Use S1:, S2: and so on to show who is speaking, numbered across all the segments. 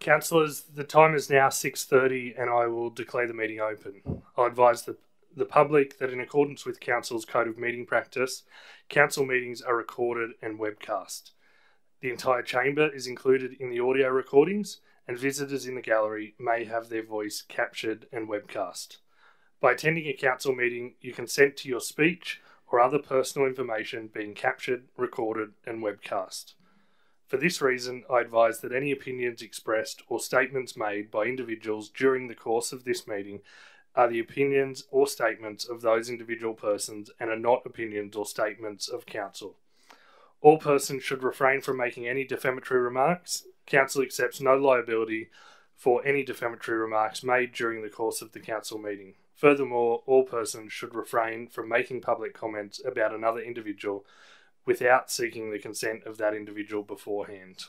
S1: Councillors, the time is now 6.30 and I will declare the meeting open. I advise the, the public that in accordance with Council's Code of Meeting Practice, Council meetings are recorded and webcast. The entire chamber is included in the audio recordings and visitors in the gallery may have their voice captured and webcast. By attending a council meeting, you consent to your speech or other personal information being captured, recorded, and webcast. For this reason, I advise that any opinions expressed or statements made by individuals during the course of this meeting are the opinions or statements of those individual persons and are not opinions or statements of council. All persons should refrain from making any defamatory remarks. Council accepts no liability for any defamatory remarks made during the course of the council meeting. Furthermore, all persons should refrain from making public comments about another individual without seeking the consent of that individual beforehand.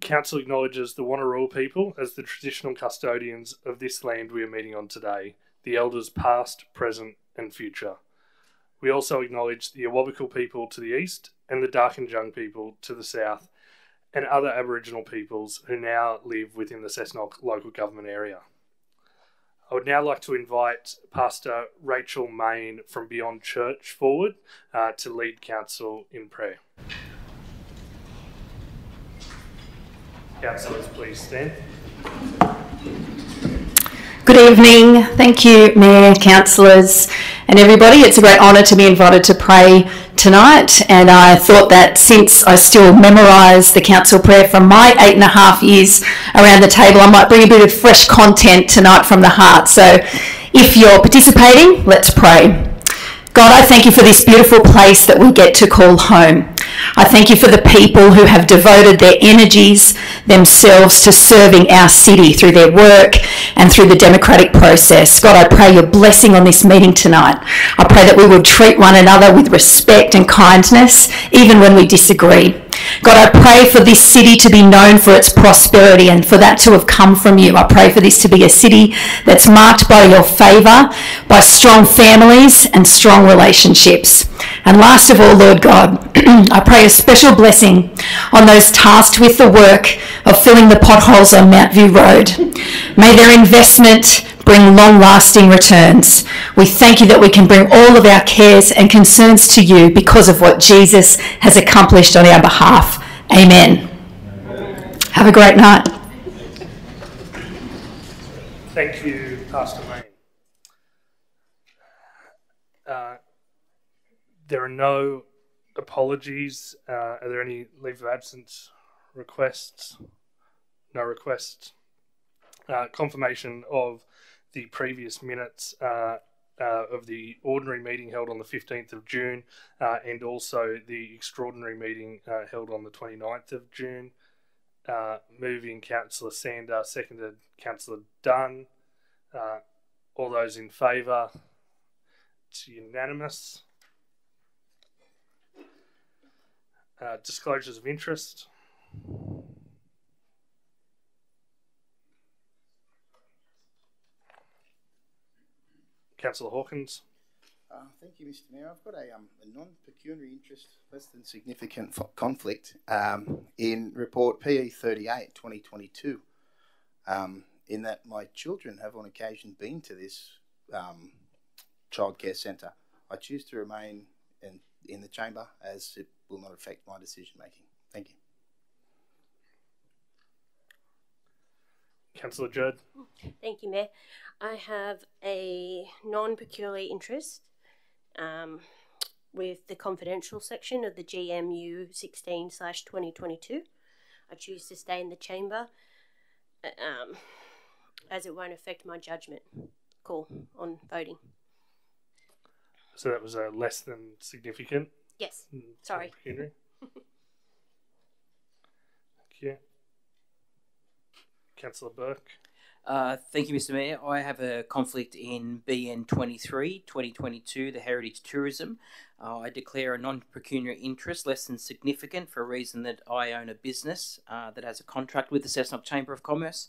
S1: Council acknowledges the Wonnarua people as the traditional custodians of this land we are meeting on today, the elders past, present, and future. We also acknowledge the Awabakal people to the east and the Darkinjung people to the south, and other Aboriginal peoples who now live within the Cessnock local government area. I would now like to invite Pastor Rachel Main from Beyond Church forward uh, to lead council in prayer. Councillors, please stand.
S2: Good evening. Thank you, Mayor, councillors, and everybody. It's a great honour to be invited to pray tonight. And I thought that since I still memorise the council prayer from my eight and a half years around the table, I might bring a bit of fresh content tonight from the heart. So if you're participating, let's pray. God, I thank you for this beautiful place that we get to call home. I thank you for the people who have devoted their energies themselves to serving our city through their work and through the democratic process. God, I pray your blessing on this meeting tonight. I pray that we will treat one another with respect and kindness, even when we disagree. God, I pray for this city to be known for its prosperity and for that to have come from you. I pray for this to be a city that's marked by your favour, by strong families and strong relationships. And last of all, Lord God, I pray a special blessing on those tasked with the work of filling the potholes on Mount View Road. May their investment bring long lasting returns. We thank you that we can bring all of our cares and concerns to you because of what Jesus has accomplished on our behalf. Amen. Amen. Have a great night.
S1: Thank you, Pastor Main. Uh, there are no apologies. Uh, are there any leave of absence requests? No requests. Uh, confirmation of the previous minutes uh, uh, of the ordinary meeting held on the 15th of June uh, and also the extraordinary meeting uh, held on the 29th of June. Uh, moving Councillor Sander, seconded Councillor Dunn. Uh, all those in favour? It's unanimous. disclosures of interest. Councillor Hawkins.
S3: Uh, thank you, Mr. Mayor. I've got a, um, a non-pecuniary interest, less than significant conflict um, in report PE 38 2022. Um, in that my children have on occasion been to this um, childcare centre. I choose to remain in, in the chamber as it will not affect my decision making. Thank you.
S1: Councillor Judd.
S4: Thank you, Mayor. I have a non peculiar interest um, with the confidential section of the GMU 16 slash 2022. I choose to stay in the chamber uh, um, as it won't affect my judgment call on voting.
S1: So that was a less than significant?
S4: Yes. Mm, Sorry.
S1: Henry. Thank you. Councillor Burke.
S5: Uh, thank you, Mr. Mayor. I have a conflict in BN 23 2022, the Heritage Tourism. Uh, I declare a non pecuniary interest less than significant for a reason that I own a business uh, that has a contract with the Cessnock Chamber of Commerce.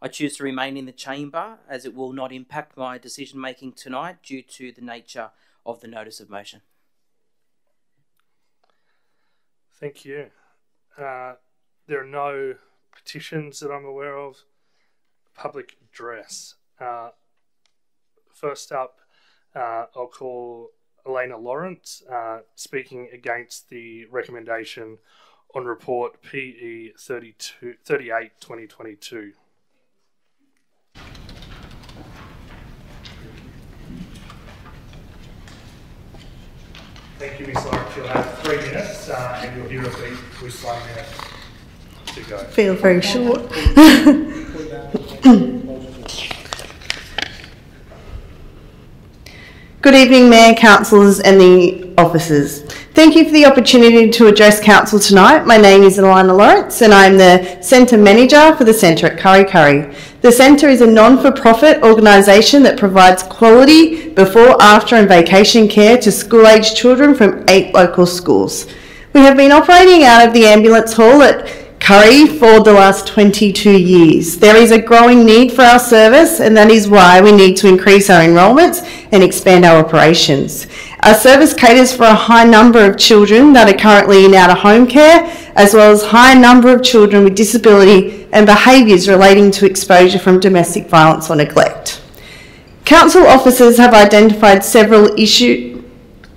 S5: I choose to remain in the chamber as it will not impact my decision making tonight due to the nature of the notice of motion.
S1: Thank you. Uh, there are no petitions that I'm aware of. Public address. Uh, first up, uh, I'll call Elena Lawrence uh, speaking against the recommendation on report PE 32, 38 2022. Thank you, Ms. Lawrence. You'll have three minutes uh, and you'll hear a with one minute
S6: Feel very short. Good evening, Mayor, Councillors and the officers. Thank you for the opportunity to address Council tonight. My name is Alana Lawrence and I'm the Centre Manager for the Centre at Kurri Kurri. The Centre is a non-for-profit organisation that provides quality before, after and vacation care to school-aged children from eight local schools. We have been operating out of the ambulance hall at Kurri for the last 22 years. There is a growing need for our service and that is why we need to increase our enrolments and expand our operations. Our service caters for a high number of children that are currently in out-of-home care as well as high number of children with disability and behaviours relating to exposure from domestic violence or neglect. Council officers have identified several issue,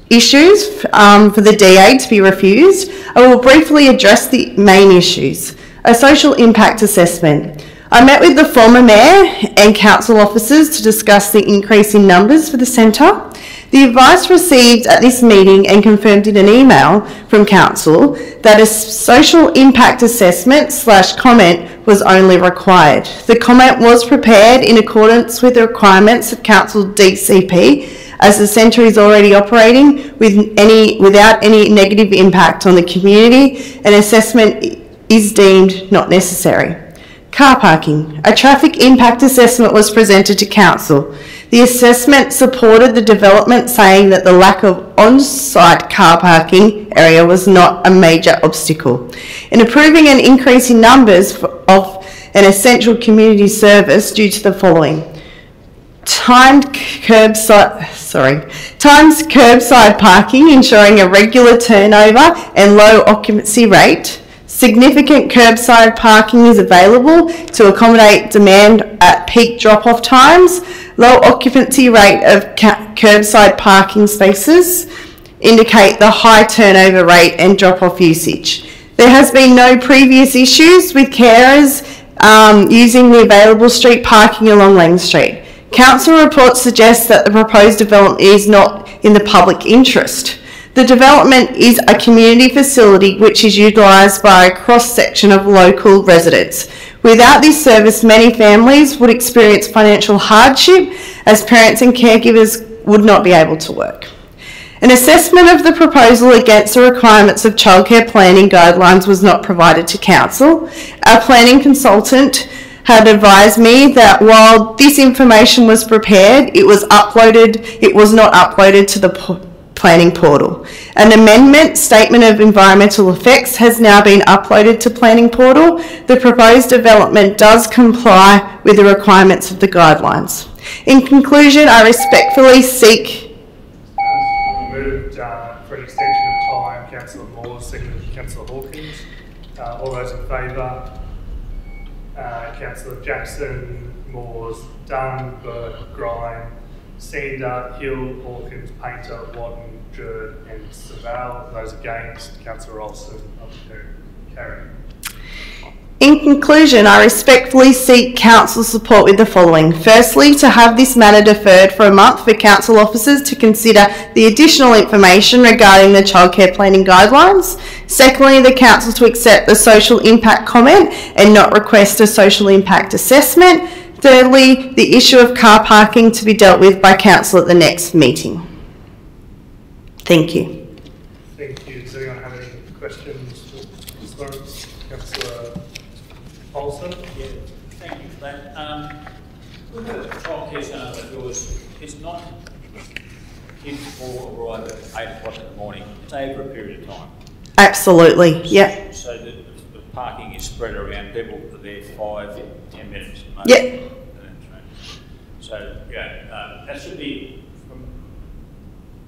S6: issues um, for the DA to be refused. I will briefly address the main issues. A social impact assessment. I met with the former mayor and council officers to discuss the increase in numbers for the centre. The advice received at this meeting and confirmed in an email from council that a social impact assessment slash comment was only required. The comment was prepared in accordance with the requirements of council DCP as the centre is already operating with any, without any negative impact on the community, an assessment is deemed not necessary. Car parking. A traffic impact assessment was presented to Council. The assessment supported the development, saying that the lack of on site car parking area was not a major obstacle. In approving an increase in numbers of an essential community service due to the following timed curbside sorry times curbside parking ensuring a regular turnover and low occupancy rate. Significant curbside parking is available to accommodate demand at peak drop-off times low occupancy rate of curbside parking spaces indicate the high turnover rate and drop-off usage. There has been no previous issues with carers um, using the available street parking along Lang Street Council reports suggest that the proposed development is not in the public interest. The development is a community facility which is utilised by a cross-section of local residents. Without this service, many families would experience financial hardship as parents and caregivers would not be able to work. An assessment of the proposal against the requirements of childcare planning guidelines was not provided to Council. Our planning consultant had advised me that while this information was prepared, it was uploaded, it was not uploaded to the planning portal. An amendment statement of environmental effects has now been uploaded to planning portal. The proposed development does comply with the requirements of the guidelines. In conclusion, I respectfully seek
S1: moved uh, for an extension of time. Councillor Moore, seconded Councillor Hawkins. Uh, all those in favour? Uh, Councillor Jackson, Moores, Dunn, Burke, Grine, Sander, Hill, Hawkins, Painter, Watton, Jurd and Suvaal. Those against, Councillor Olsen, carried.
S6: In conclusion, I respectfully seek Council support with the following. Firstly, to have this matter deferred for a month for Council officers to consider the additional information regarding the childcare planning guidelines. Secondly, the Council to accept the social impact comment and not request a social impact assessment. Thirdly, the issue of car parking to be dealt with by Council at the next meeting. Thank you.
S1: Thank you. Does anyone have any questions for Councillor Olsen?
S7: Yeah, thank you for that. Um, with the childcare centre of yours, it's not kids for arrive at 8 o'clock in the morning, it's over a period of time.
S6: Absolutely, yeah.
S7: So that the parking is spread around, people are there five, ten minutes.
S6: Yeah.
S7: So, yeah, uh, that should be, from,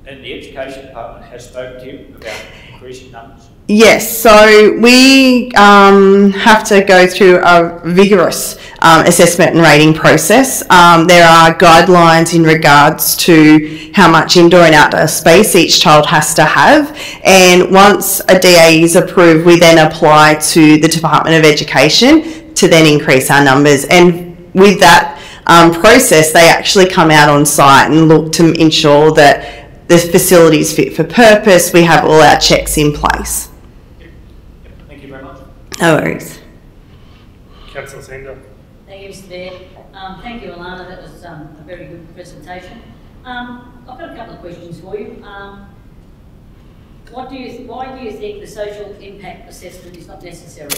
S7: and the education department has spoken to you about increasing numbers?
S6: Yes, so we um, have to go through a vigorous um, assessment and rating process. Um, there are guidelines in regards to how much indoor and outdoor space each child has to have, and once a DA is approved, we then apply to the Department of Education to then increase our numbers. And with that um, process, they actually come out on site and look to ensure that the facility is fit for purpose, we have all our checks in place.
S7: Thank you very much.
S6: No worries.
S1: Councillor Sander.
S8: Thank you, Mr Mayor. Um, thank you, Alana. That was um, a very good presentation. Um, I've got a couple of questions for you. Um, what do you, why do you think the social impact assessment is not necessary?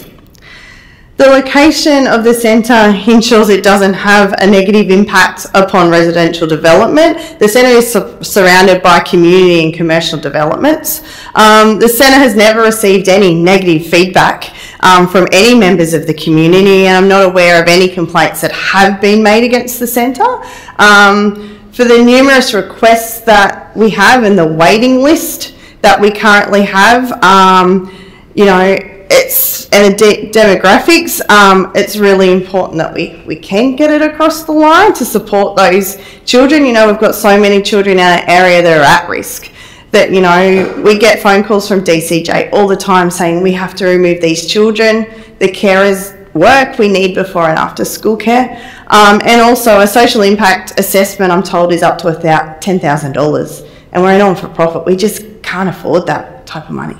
S6: The location of the centre ensures it doesn't have a negative impact upon residential development. The centre is su- surrounded by community and commercial developments. Um, the centre has never received any negative feedback um, from any members of the community, and I'm not aware of any complaints that have been made against the centre. Um, for the numerous requests that we have and the waiting list that we currently have, um, you know, it's and de- demographics. Um, it's really important that we we can get it across the line to support those children. You know, we've got so many children in our area that are at risk. That you know, we get phone calls from DCJ all the time saying we have to remove these children. The carers work we need before and after school care, um, and also a social impact assessment. I'm told is up to a ten thousand dollars, and we're a non for profit. We just can't afford that type of money.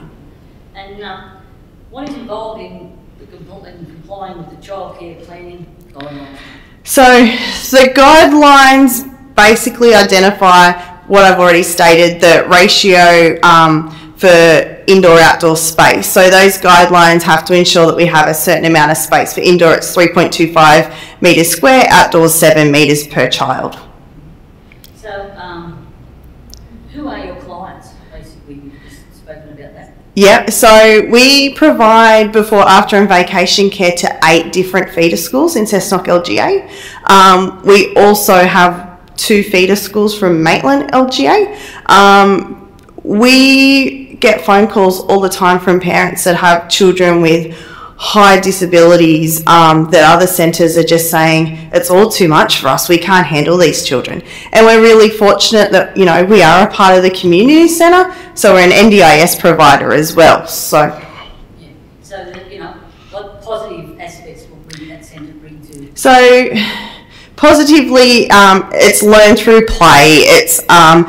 S8: And um, what is involved in, in complying with the childcare planning guidelines?
S6: So the guidelines basically identify what I've already stated, the ratio um, for indoor outdoor space. So those guidelines have to ensure that we have a certain amount of space. For indoor, it's 3.25 metres square, outdoors 7 metres per child.
S8: So, um, who are your clients, basically? You've just spoken about that.
S6: Yep, so we provide before, after, and vacation care to eight different feeder schools in Cessnock LGA. Um, we also have two feeder schools from Maitland LGA. Um, we get phone calls all the time from parents that have children with high disabilities um, that other centres are just saying it's all too much for us we can't handle these children and we're really fortunate that you know we are a part of the community centre so we're an ndis provider as well so
S8: Yeah. So, that, you know, what positive aspects will that centre bring to?
S6: So, positively, um, it's learned through play. It's um,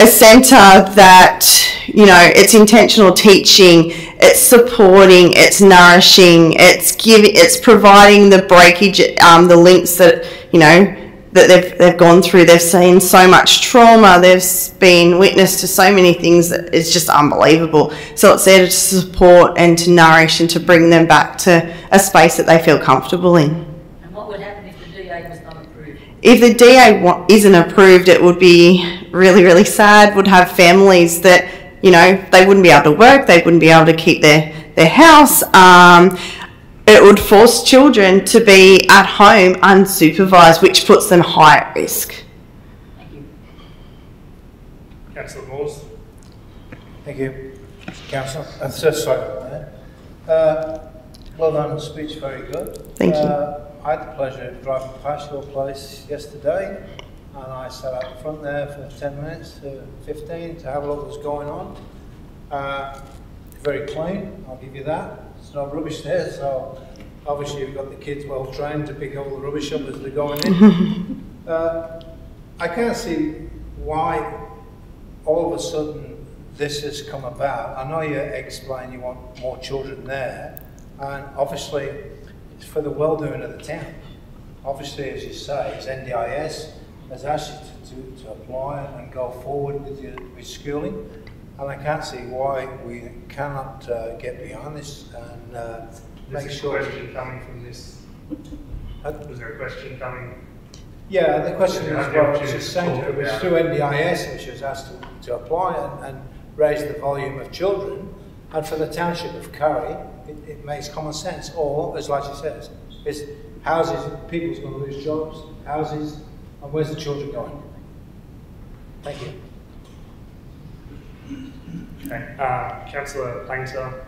S6: a centre that, you know, it's intentional teaching, it's supporting, it's nourishing, it's giving, it's providing the breakage, um, the links that, you know, that they've, they've gone through. They've seen so much trauma. They've been witness to so many things that it's just unbelievable. So it's there to support and to nourish and to bring them back to a space that they feel comfortable in.
S8: And what would happen if the DA was not approved?
S6: If the DA isn't approved, it would be really, really sad. Would have families that, you know, they wouldn't be able to work, they wouldn't be able to keep their, their house. Um, it would force children to be at home unsupervised, which puts them high at risk.
S8: Thank you.
S1: Councillor Moores.
S9: Thank you, Councillor. Uh, so- sorry. Uh, well done, speech very good.
S6: Thank you.
S9: Uh, I had the pleasure of driving past your place yesterday, and I sat out the front there for 10 minutes, to 15, to have a look at what's going on. Uh, very clean, I'll give you that. There's no rubbish there, so obviously you've got the kids well trained to pick all the rubbish up as they're going in. uh, I can't see why all of a sudden this has come about. I know you explain you want more children there, and obviously it's for the well-doing of the town. Obviously, as you say, as NDIS has asked you to, to, to apply and go forward with your with schooling, and I can't see why we cannot uh, get behind this and uh,
S1: There's
S9: make
S1: a
S9: sure.
S1: question coming from this. Was there a question coming?
S9: Yeah, the question
S1: was
S9: well, it's just saying it was through NDIS, which was asked to, to apply and, and raise the volume of children. And for the township of Kurri, it, it makes common sense. Or, as Lachi says, it's houses, people's going to lose jobs, houses, and where's the children going? Thank you.
S1: Okay. Uh, Councillor Painter.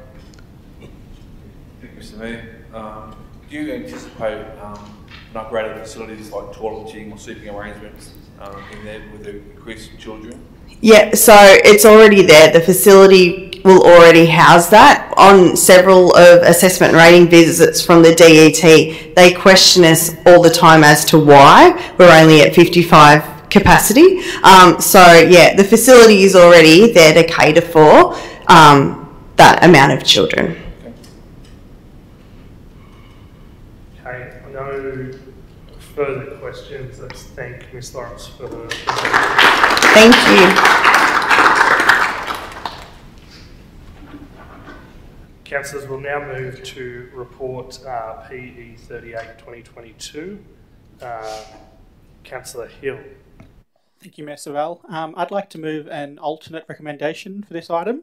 S10: Thank you, Mr Mayor. Um, do you anticipate um, an upgraded facilities like toileting or sleeping arrangements um, in there with the increased children?
S6: Yeah, so it's already there. The facility will already house that. On several of assessment rating visits from the DET, they question us all the time as to why we're only at 55 capacity. Um, so yeah, the facility is already there to cater for um, that amount of children.
S1: Okay, no further questions. Let's thank Ms Lawrence for her.
S6: Thank you.
S1: Councillors will now move to report uh, PE 38 2022. Uh, Councillor Hill.
S11: Thank you, Mayor Suvaal. Um, I'd like to move an alternate recommendation for this item,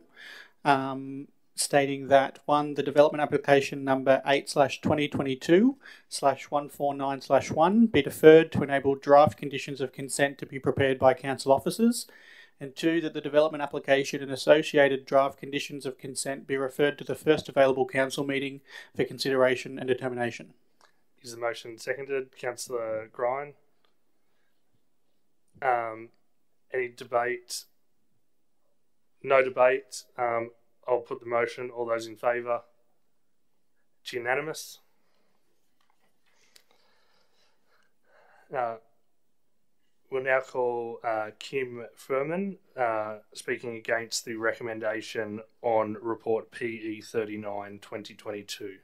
S11: um, stating that one, the development application number 8 slash 2022 slash 149 slash 1 be deferred to enable draft conditions of consent to be prepared by council officers, and two, that the development application and associated draft conditions of consent be referred to the first available council meeting for consideration and determination.
S1: Is the motion seconded? Councillor Grine. Um, any debate? No debate. Um, I'll put the motion. All those in favour? It's unanimous. Uh, we'll now call uh, Kim Furman uh, speaking against the recommendation on report PE 39 2022.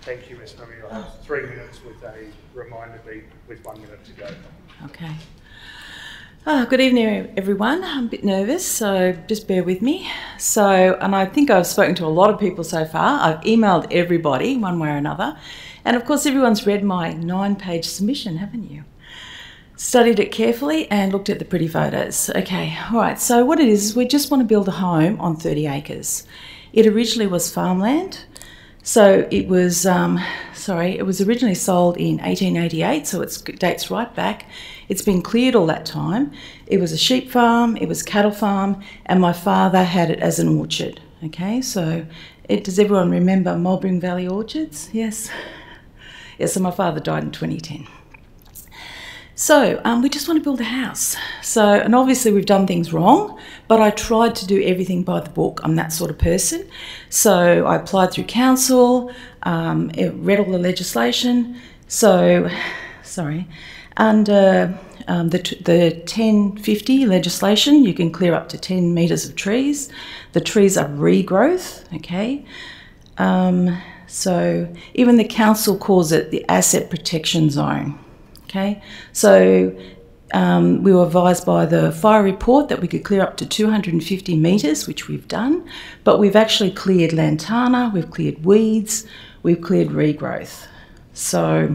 S1: Thank you, Ms. Murray. You'll have three minutes with a reminder beat with one minute to go.
S12: Okay. Oh, good evening, everyone. I'm a bit nervous, so just bear with me. So, and I think I've spoken to a lot of people so far. I've emailed everybody one way or another. And of course, everyone's read my nine page submission, haven't you? Studied it carefully and looked at the pretty photos. Okay, all right. So, what it is, is we just want to build a home on 30 acres. It originally was farmland. So it was, um, sorry, it was originally sold in 1888, so it dates right back. It's been cleared all that time. It was a sheep farm, it was cattle farm, and my father had it as an orchard. Okay, so it, does everyone remember Mulbring Valley Orchards? Yes. Yeah, so my father died in 2010. So um, we just want to build a house. So, and obviously we've done things wrong, but I tried to do everything by the book. I'm that sort of person. So I applied through council, um, read all the legislation. So, sorry, under um, the, the 1050 legislation, you can clear up to 10 metres of trees. The trees are regrowth, okay? Um, so even the council calls it the asset protection zone. Okay, so um, we were advised by the fire report that we could clear up to 250 metres, which we've done, but we've actually cleared lantana, we've cleared weeds, we've cleared regrowth. So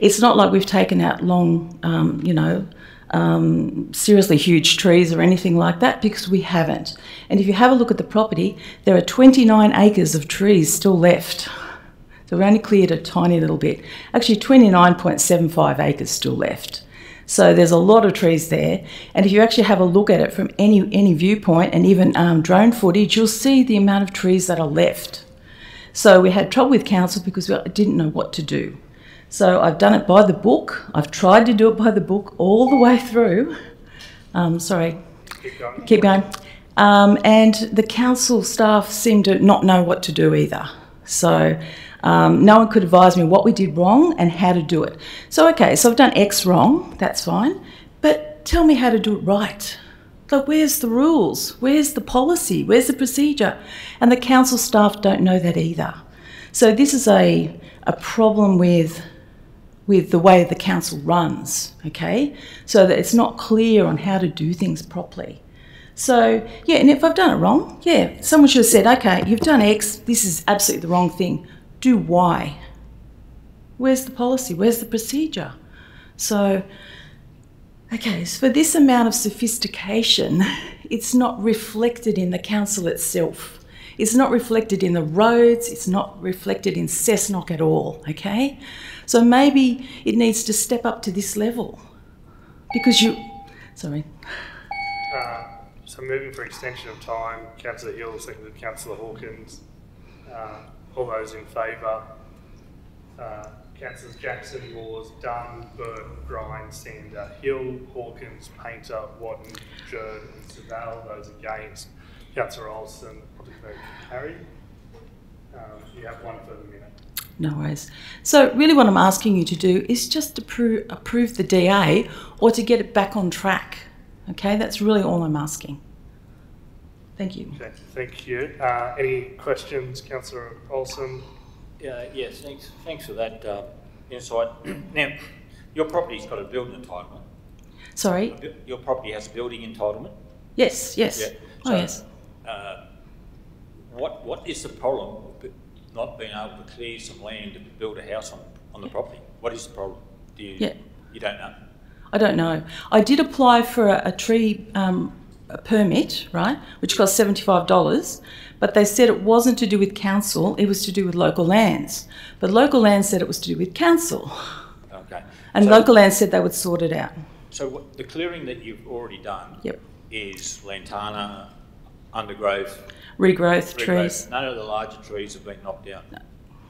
S12: it's not like we've taken out long, um, you know, um, seriously huge trees or anything like that because we haven't. And if you have a look at the property, there are 29 acres of trees still left. So we only cleared a tiny little bit. Actually, 29.75 acres still left. So there's a lot of trees there. And if you actually have a look at it from any, any viewpoint and even um, drone footage, you'll see the amount of trees that are left. So we had trouble with council because we didn't know what to do. So I've done it by the book. I've tried to do it by the book all the way through. Um, sorry.
S1: Keep going.
S12: Keep going. Um, and the council staff seem to not know what to do either. So um, no one could advise me what we did wrong and how to do it. So, okay, so I've done X wrong, that's fine, but tell me how to do it right. Like, where's the rules? Where's the policy? Where's the procedure? And the council staff don't know that either. So, this is a, a problem with with the way the council runs, okay? So that it's not clear on how to do things properly. So, yeah, and if I've done it wrong, yeah, someone should have said, okay, you've done X, this is absolutely the wrong thing do why. Where's the policy? Where's the procedure? So, okay, so for this amount of sophistication, it's not reflected in the council itself. It's not reflected in the roads, it's not reflected in Cessnock at all, okay? So maybe it needs to step up to this level. Because you, sorry.
S1: Uh, so moving for extension of time, Councillor Hill, seconded Councillor Hawkins. Uh, all those in favour? Uh, Councillors Jackson, Laws, Dunn, Burt, Grine, Sander, Hill, Hawkins, Painter, Watton, Jurd and Suvaal. Those against? Councillor Olsen, I'll declare it carried. Um, you have one further minute.
S12: No worries. So, really, what I'm asking you to do is just to approve, approve the DA or to get it back on track. Okay, that's really all I'm asking. Thank you.
S1: Okay, thank you. Uh, any questions, Councillor Olsen?
S7: Uh, yes, thanks, thanks for that uh, insight. now, your property's got a building entitlement.
S12: Sorry?
S7: Your property has a building entitlement?
S12: Yes, yes.
S7: Yeah.
S12: oh, yes.
S7: Uh, what, what is the problem with not being able to clear some land to build a house on, on the property? What is the problem? Do you,
S12: Yeah.
S7: you don't know?
S12: I don't know. I did apply for a, a tree um, a permit, right, which cost $75, but they said it wasn't to do with council, it was to do with local lands. But local lands said it was to do with council.
S7: Okay.
S12: And
S7: So-
S12: local lands said they would sort it out.
S7: So what, the clearing that you've already done
S12: Yep.
S7: is lantana, undergrowth,
S12: Regrowth,
S7: regrowth.
S12: trees.
S7: None of the larger trees have been knocked down.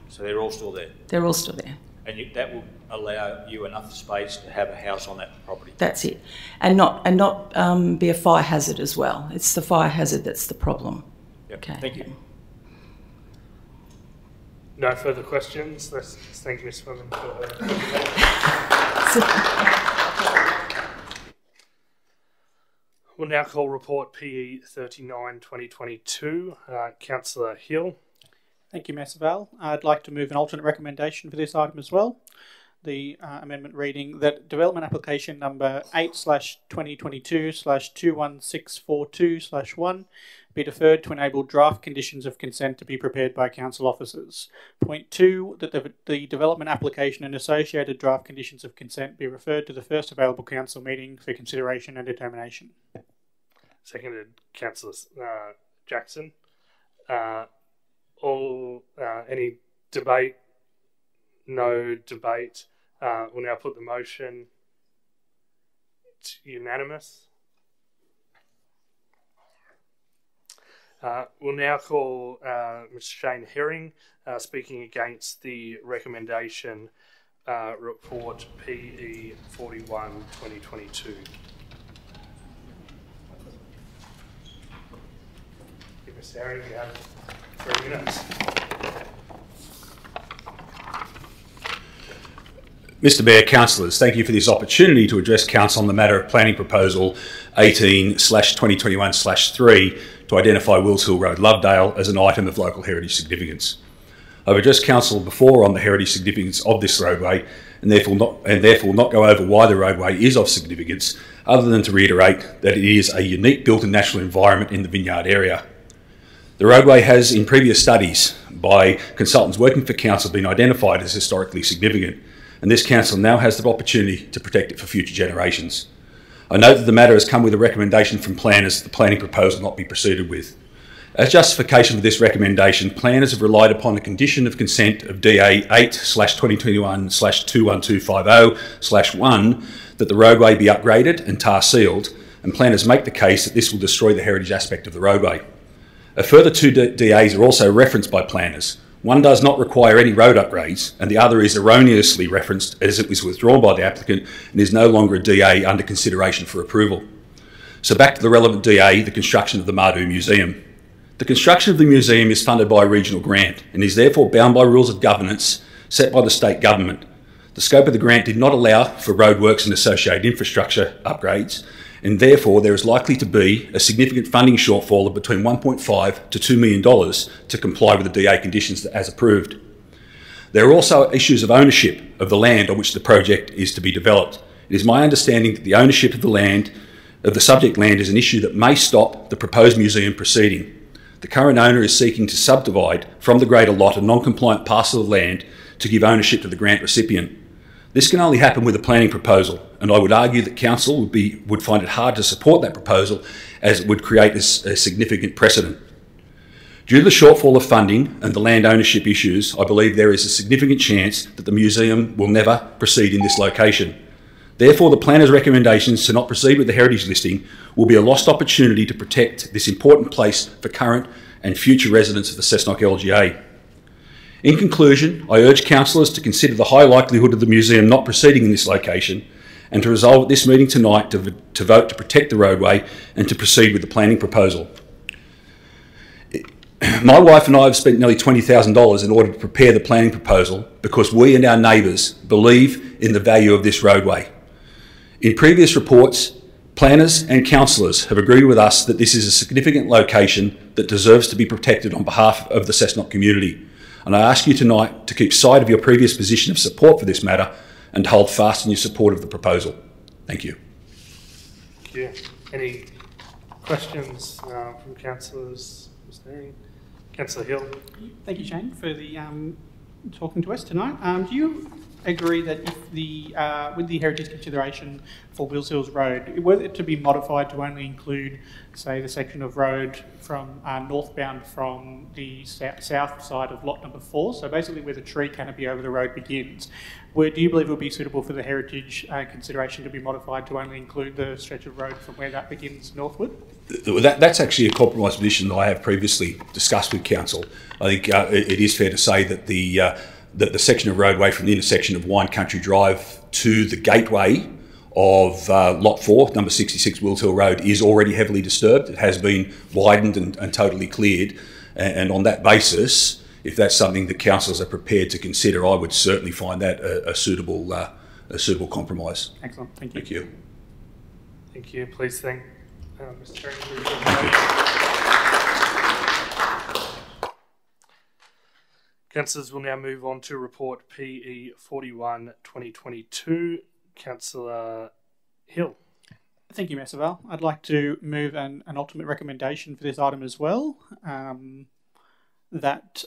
S7: So they're all still there.
S12: They're all still there.
S7: And you, that will allow you enough space to have a house on that property.
S12: That's it, and not and not um, be a fire hazard as well. It's the fire hazard that's the problem.
S7: Yep.
S12: Okay.
S7: Thank you.
S1: No further questions. Let's thank Ms. Fleming for her. We'll now call report PE 39 2022. Uh, Councillor Hill.
S11: Thank you, Mayor Suvaal. I'd like to move an alternate recommendation for this item as well. The uh, amendment reading that development application number 8 slash 2022 slash 21642 slash 1 be deferred to enable draft conditions of consent to be prepared by council officers. Point 2 that the, the development application and associated draft conditions of consent be referred to the first available council meeting for consideration and determination.
S1: Seconded Councillor uh, Jackson. Uh, all uh, any debate? No debate. Uh, we'll now put the motion. It's unanimous. Uh, we'll now call uh, Mr. Shane Herring speaking against the recommendation report PE 41 2022. You have.
S13: Mr Mayor, councillors, thank you for this opportunity to address council on the matter of planning proposal 18 2021 3 to identify Wills Hill Road, Lovedale as an item of local heritage significance. I've addressed council before on the heritage significance of this roadway and therefore not, and therefore not go over why the roadway is of significance other than to reiterate that it is a unique built and natural environment in the Vineyard area. The roadway has, in previous studies by consultants working for council, been identified as historically significant, and this council now has the opportunity to protect it for future generations. I note that the matter has come with a recommendation from planners that the planning proposal not be proceeded with. As justification for this recommendation, planners have relied upon the condition of consent of DA 8 2021 21250 1 that the roadway be upgraded and tar sealed, and planners make the case that this will destroy the heritage aspect of the roadway. A further two DAs are also referenced by planners. One does not require any road upgrades, and the other is erroneously referenced as it was withdrawn by the applicant and is no longer a DA under consideration for approval. So back to the relevant DA, the construction of the Mardu Museum. The construction of the museum is funded by a regional grant and is therefore bound by rules of governance set by the state government. The scope of the grant did not allow for roadworks and associated infrastructure upgrades, and therefore there is likely to be a significant funding shortfall of between 1.5 to $2 million to comply with the DA conditions as approved. There are also issues of ownership of the land on which the project is to be developed. It is my understanding that the ownership of the land, of the subject land, is an issue that may stop the proposed museum proceeding. The current owner is seeking to subdivide from the greater lot a non-compliant parcel of land to give ownership to the grant recipient. This can only happen with a planning proposal, and I would argue that council would, be, would find it hard to support that proposal as it would create a, a significant precedent. Due to the shortfall of funding and the land ownership issues, I believe there is a significant chance that the museum will never proceed in this location. Therefore, the planner's recommendations to not proceed with the heritage listing will be a lost opportunity to protect this important place for current and future residents of the Cessnock LGA. In conclusion, I urge councillors to consider the high likelihood of the museum not proceeding in this location and to resolve at this meeting tonight to, to vote to protect the roadway and to proceed with the planning proposal. My wife and I have spent nearly $20,000 in order to prepare the planning proposal because we and our neighbours believe in the value of this roadway. In previous reports, planners and councillors have agreed with us that this is a significant location that deserves to be protected on behalf of the Cessnock community. And I ask you tonight to keep sight of your previous position of support for this matter and hold fast in your support of the proposal. Thank you.
S1: Thank you. Any questions uh, from councillors? Councillor Hill.
S11: Thank you, Shane, for the um, talking to us tonight. Um, do you agree that if the uh, with the heritage consideration for Wills Hills Road, were it to be modified to only include, say, the section of road from uh, northbound from the south side of lot number four, so basically where the tree canopy over the road begins, where do you believe it would be suitable for the heritage uh, consideration to be modified to only include the stretch of road from where that begins northward?
S13: That, that's actually a compromise position that I have previously discussed with council. I think uh, it, it is fair to say that the, uh, the, the section of roadway from the intersection of Wine Country Drive to the gateway of uh, Lot 4, number 66 Wills Hill Road, is already heavily disturbed. It has been widened and, and totally cleared. And, and, on that basis, if that's something the councillors are prepared to consider, I would certainly find that a, a suitable, uh, a suitable compromise.
S11: Excellent. Thank you.
S13: Thank you.
S1: Thank you. Please thank uh, Mr. Chairman. Councillors will now move on to report PE 41 2022. Councillor Hill.
S11: Thank you, Mayor Suvaal. I'd like to move an, an ultimate recommendation for this item as well. Um, that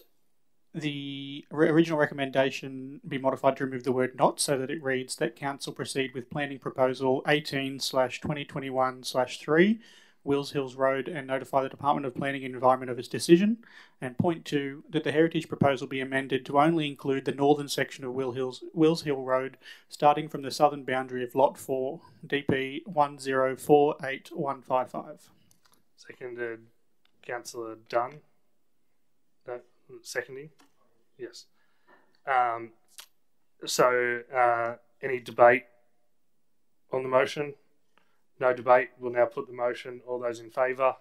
S11: the original recommendation be modified to remove the word not so that it reads that council proceed with planning proposal 18 slash 2021 slash 3 Wills Hills Road and notify the Department of Planning and Environment of its decision. And point two, that the heritage proposal be amended to only include the northern section of Will Hills, Wills Hill Road, starting from the southern boundary of Lot 4, DP 1048155.
S1: Seconded, Councillor Dunn. Seconding? Yes. Um, so, uh, any debate on the motion? No debate. We'll now put the motion. All those in favour?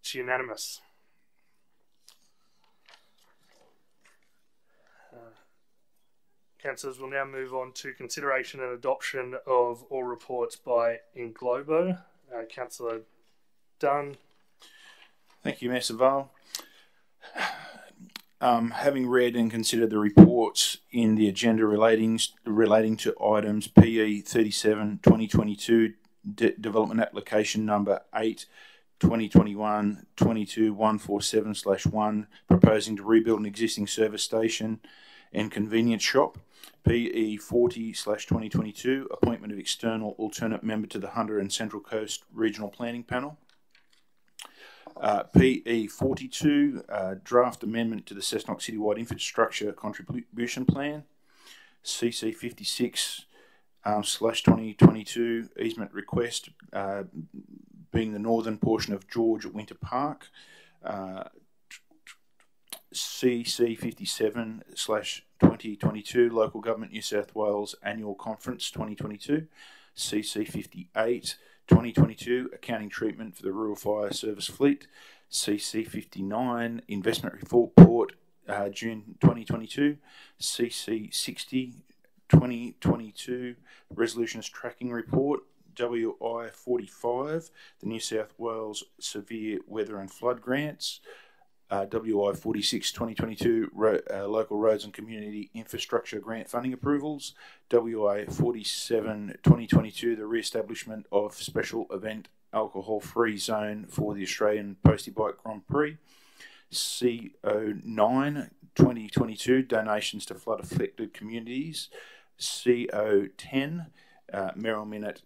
S1: It's unanimous. Uh, councillors will now move on to consideration and adoption of all reports by in globo. Uh, Councillor Dunn.
S14: Thank you, Mayor Suvaal um, having read and considered the reports in the agenda relating relating to items PE 37 2022 de development application number 8 2021 22 147 1 proposing to rebuild an existing service station and convenience shop PE 40 slash 2022 appointment of external alternate member to the Hunter and Central Coast Regional Planning Panel uh, PE 42, uh, draft amendment to the Cessnock Citywide Infrastructure Contribution Plan. CC 56 um, slash 2022 easement request, uh, being the northern portion of George Winter Park. CC 57 slash 2022 Local Government New South Wales Annual Conference 2022. CC 58 2022 Accounting Treatment for the Rural Fire Service Fleet, CC 59 Investment Report, uh, June 2022, CC 60 2022 Resolutions Tracking Report, WI 45, the New South Wales Severe Weather and Flood Grants, uh, WI 46 2022 ro- uh, Local Roads and Community Infrastructure Grant Funding Approvals, WI 47 2022 the re establishment of Special Event Alcohol Free Zone for the Australian Postie Bike Grand Prix, CO9 2022 Donations to Flood Affected Communities, CO10 uh, Mayoral Minute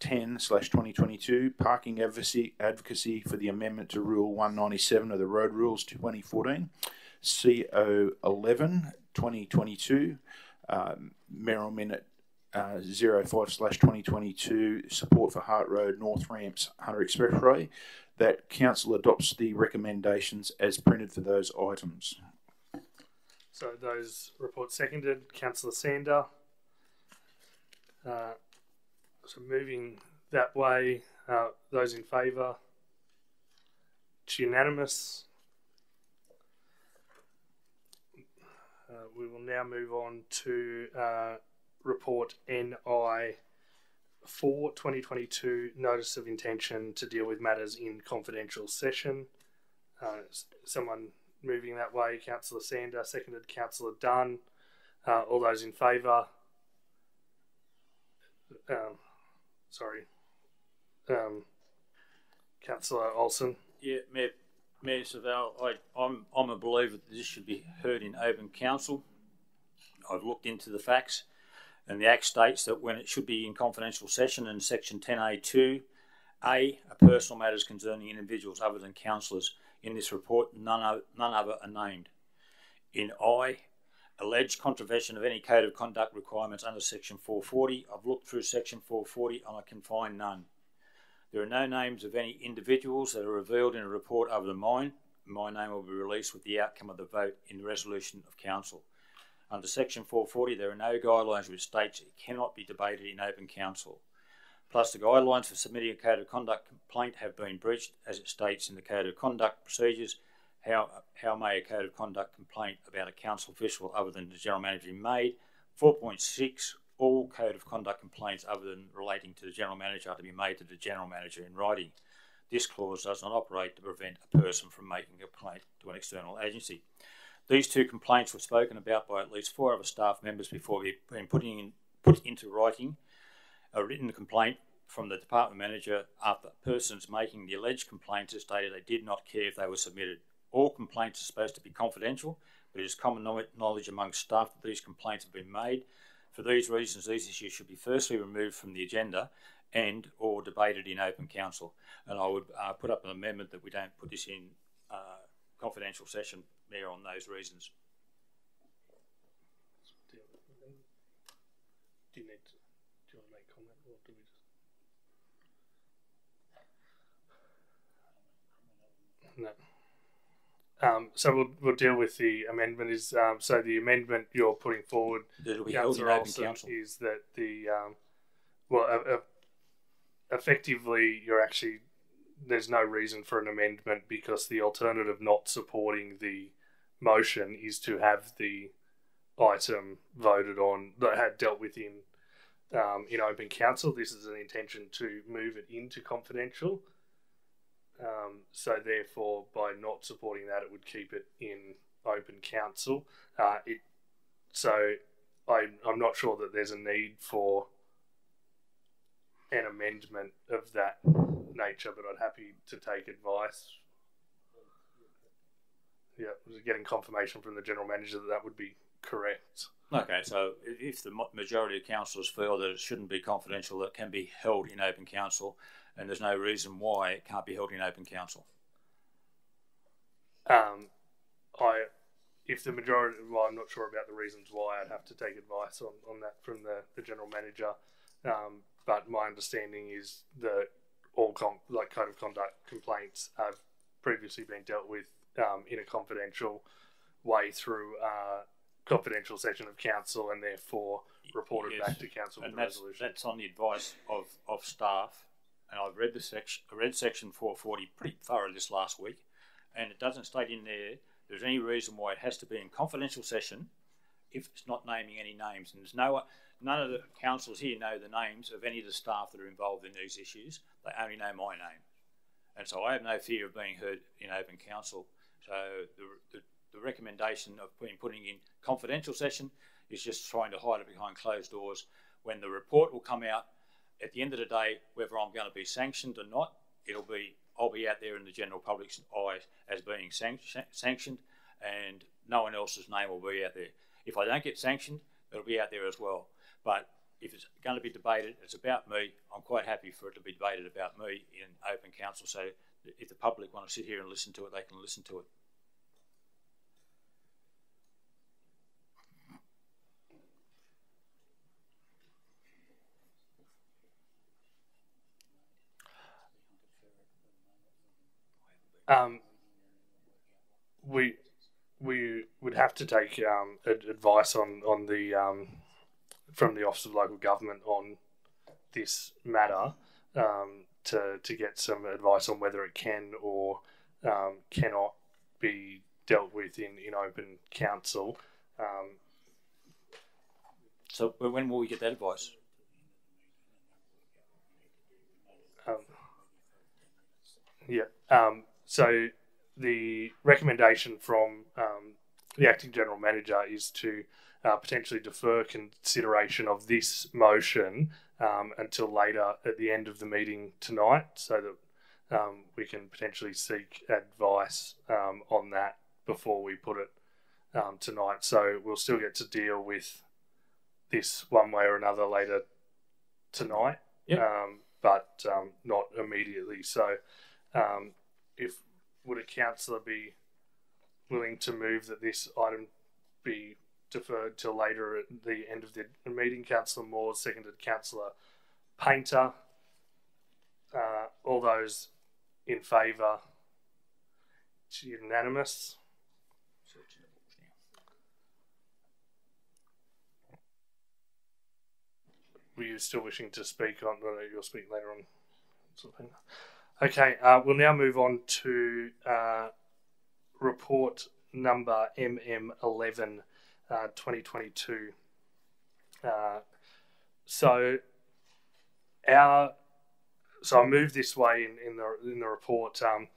S14: 10 slash 2022, parking advocacy, advocacy for the amendment to Rule 197 of the Road Rules 2014, CO 11 2022, um, Mayoral Minute uh, 05 slash 2022, support for Hart Road North Ramps Hunter Expressway, that Council adopts the recommendations as printed for those items.
S1: So those reports seconded. Councillor Sander. Uh, so moving that way, uh, those in favour? It's unanimous. Uh, we will now move on to uh, report NI 4 2022 Notice of Intention to deal with matters in confidential session. Uh, someone moving that way, Councillor Sander, seconded Councillor Dunn. Uh, all those in favour? Um, sorry. Um, Councillor Olsen.
S7: Yeah, Mayor, Mayor Suvaal, I, I'm, I'm a believer that this should be heard in open council. I've looked into the facts, and the Act states that when it should be in confidential session in Section 10A2, A, a personal matters concerning individuals other than councillors. In this report, none, none other are named. In I, alleged contravention of any code of conduct requirements under Section 440. I've looked through Section 440 and I can find none. There are no names of any individuals that are revealed in a report other than mine. My name will be released with the outcome of the vote in the resolution of council. Under Section 440, there are no guidelines which states it cannot be debated in open council. Plus, the guidelines for submitting a code of conduct complaint have been breached, as it states in the code of conduct procedures how, how may a code of conduct complaint about a council official other than the general manager be made? 4.6 all code of conduct complaints other than relating to the general manager are to be made to the general manager in writing. This clause does not operate to prevent a person from making a complaint to an external agency. These two complaints were spoken about by at least four other staff members before being putting in, put into writing a written complaint from the department manager after persons making the alleged complaints stated they did not care if they were submitted. All complaints are supposed to be confidential, but it is common knowledge among staff that these complaints have been made. For these reasons, these issues should be firstly removed from the agenda and or debated in open council. And I would uh, put up an amendment that we don't put this in uh, confidential session, Mayor, on those reasons.
S1: Do you need do you want to make comment or do we just? No. Um, so we'll, we'll deal with the amendment. Is um, so the amendment you're putting forward,
S7: It'll be held in open council.
S1: is that the um, well, uh, uh, effectively you're actually there's no reason for an amendment because the alternative not supporting the motion is to have the item voted on that had dealt with in um, in open council. This is an intention to move it into confidential. Um, so therefore, by not supporting that, it would keep it in open council. Uh, it so I, I'm not sure that there's a need for an amendment of that nature, but I'd happy to take advice. Yeah, getting confirmation from the general manager that that would be correct.
S7: Okay, so if the majority of councillors feel that it shouldn't be confidential, that can be held in open council, and there's no reason why it can't be held in open council.
S1: Um, I, if the majority, well, I'm not sure about the reasons why. I'd have to take advice on, on that from the, the general manager. Um, but my understanding is that all com- like code of conduct complaints have previously been dealt with um, in a confidential way through a confidential session of council, and therefore reported
S7: Yes,
S1: back to council
S7: and
S1: with
S7: that's,
S1: resolution.
S7: that's on the advice of, of staff. And I've read the section, read section 440 pretty thorough this last week, and it doesn't state in there there's any reason why it has to be in confidential session if it's not naming any names. And there's no none of the councillors here know the names of any of the staff that are involved in these issues. They only know my name, and so I have no fear of being heard in open council. So the, the, the recommendation of being putting in confidential session is just trying to hide it behind closed doors. When the report will come out at the end of the day, whether I'm going to be sanctioned or not, it'll be I'll be out there in the general public's eyes as being sanc- sanctioned, and no one else's name will be out there. If I don't get sanctioned, it'll be out there as well. But if it's going to be debated, it's about me. I'm quite happy for it to be debated about me in open council. So if the public want to sit here and listen to it, they can listen to it.
S1: Um, we we would have to take um, advice on on the um, from the Office of Local Government on this matter um, to to get some advice on whether it can or um, cannot be dealt with in, in open council. Um,
S7: so when will we get that advice?
S1: Um, yeah. Um, so the recommendation from um, the acting general manager is to uh, potentially defer consideration of this motion um, until later at the end of the meeting tonight, so that um, we can potentially seek advice um, on that before we put it um, tonight. So we'll still get to deal with this one way or another later tonight,
S7: yep.
S1: Um, but um, not immediately. So if would a councillor be willing to move that this item be deferred till later at the end of the meeting? Councillor Moore, seconded Councillor Painter. Uh, all those in favour? It's unanimous. Were you still wishing to speak on? No, you'll speak later on. Okay, uh, we'll now move on to uh, report number MM11 uh, 2022. Uh, so our so I moved this way in, in the in the report um,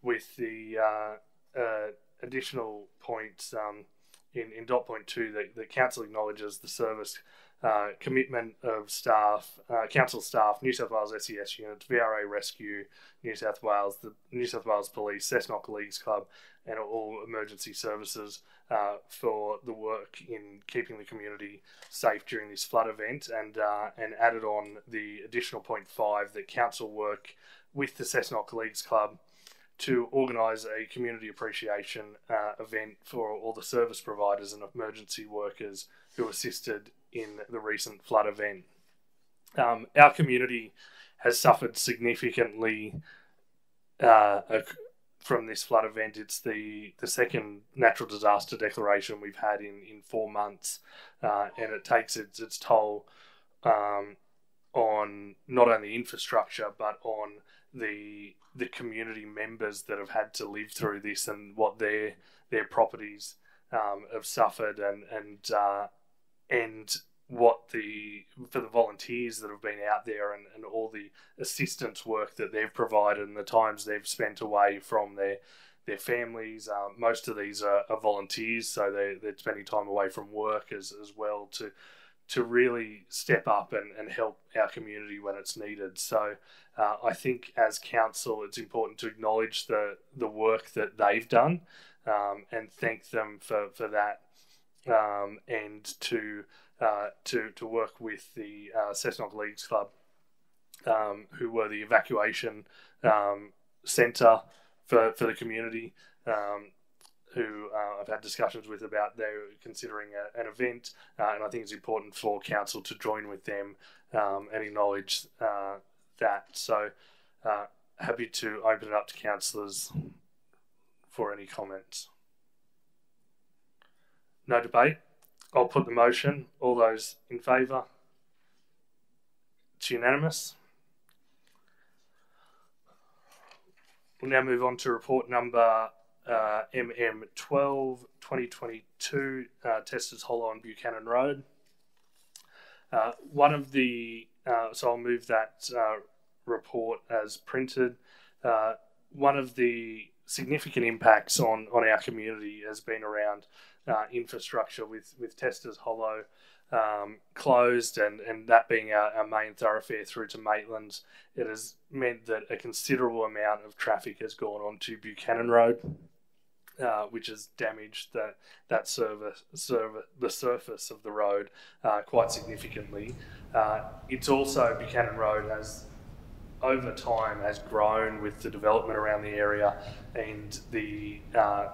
S1: with the uh, uh, additional points um, in, in dot point two that the council acknowledges the service uh, commitment of staff, uh, council staff, New South Wales SES units, VRA Rescue, New South Wales, the New South Wales Police, Cessnock Leagues Club, and all emergency services uh, for the work in keeping the community safe during this flood event, and uh, and added on the additional point five that council work with the Cessnock Leagues Club to organise a community appreciation uh, event for all the service providers and emergency workers who assisted in the recent flood event. Um, our community has suffered significantly uh, from this flood event. It's the, the second natural disaster declaration we've had in, in four months, uh, and it takes its, its toll um, on not only infrastructure but on the the community members that have had to live through this and what their their properties um, have suffered and and uh, and what the for the volunteers that have been out there and, and all the assistance work that they've provided and the times they've spent away from their their families. Um, most of these are, are, volunteers, so they, they're spending time away from work as, as well to to really step up and, and help our community when it's needed. So uh, I think as council, it's important to acknowledge the the work that they've done um, and thank them for, for that um, and to uh, to to work with the uh, Cessnock Leagues Club, um, who were the evacuation um, centre for for the community. Um, who uh, I've had discussions with about they're considering a, an event, uh, and I think it's important for council to join with them um, and acknowledge uh, that. So, uh, happy to open it up to councillors for any comments. No debate. I'll put the motion. All those in favour? It's unanimous. We'll now move on to report number uh, MM12 2022, uh, Testers Hollow on Buchanan Road. Uh, one of the, uh, so I'll move that uh, report as printed. Uh, one of the significant impacts on, on our community has been around uh, infrastructure with, with Testers Hollow um, closed and, and that being our, our main thoroughfare through to Maitland, it has meant that a considerable amount of traffic has gone on to Buchanan Road. uh, which has damaged that that service, service, the surface of the road uh, quite significantly. Uh, it's also Buchanan Road has over time has grown with the development around the area and the uh,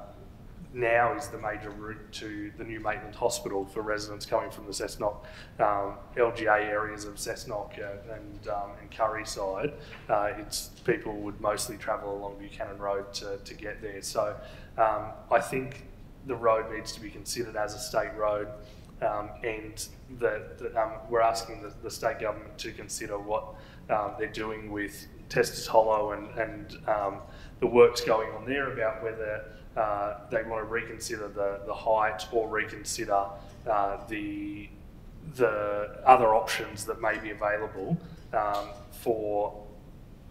S1: now is the major route to the new Maitland Hospital for residents coming from the Cessnock um, LGA areas of Cessnock and, um, and Kurri side. Uh, it's people would mostly travel along Buchanan Road to, to get there. So um, I think the road needs to be considered as a state road. Um, and that um, we're asking the, the, state government to consider what um, they're doing with Testers Hollow and, and the works going on there about whether uh, they want to reconsider the, the height or reconsider uh, the, the other options that may be available um, for,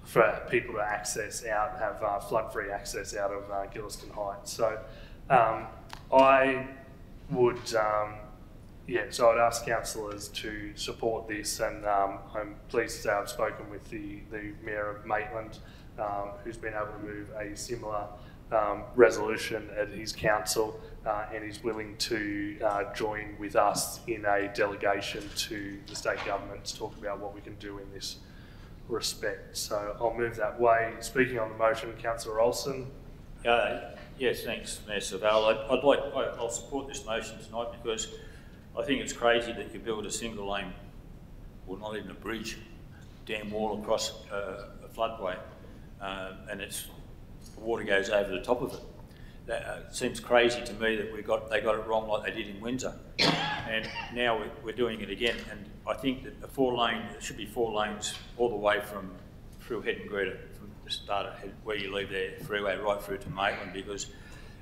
S1: for people to access out, have uh, flood-free access out of uh, Gillieston Heights. So um, I would, um, yeah, so I'd ask councillors to support this and um, I'm pleased to say I've spoken with the, the Mayor of Maitland um, who's been able to move a similar um, resolution at his council uh, and is willing to uh, join with us in a delegation to the state government to talk about what we can do in this respect. So I'll move that way. Speaking on the motion, Councillor Olsen.
S7: Uh, yes, thanks, Mayor Suvaal. I'd, I'd like, I, will support this motion tonight because I think it's crazy that you build a single lane, or not even a bridge, dam wall across uh, a floodway, uh, and it's water goes over the top of it. That uh, seems crazy to me that we got they got it wrong like they did in Windsor, and now we're, we're doing it again. And I think that a four lane it should be four lanes all the way from through Heddon Greta from the start of Heddon, where you leave there freeway right through to Maitland because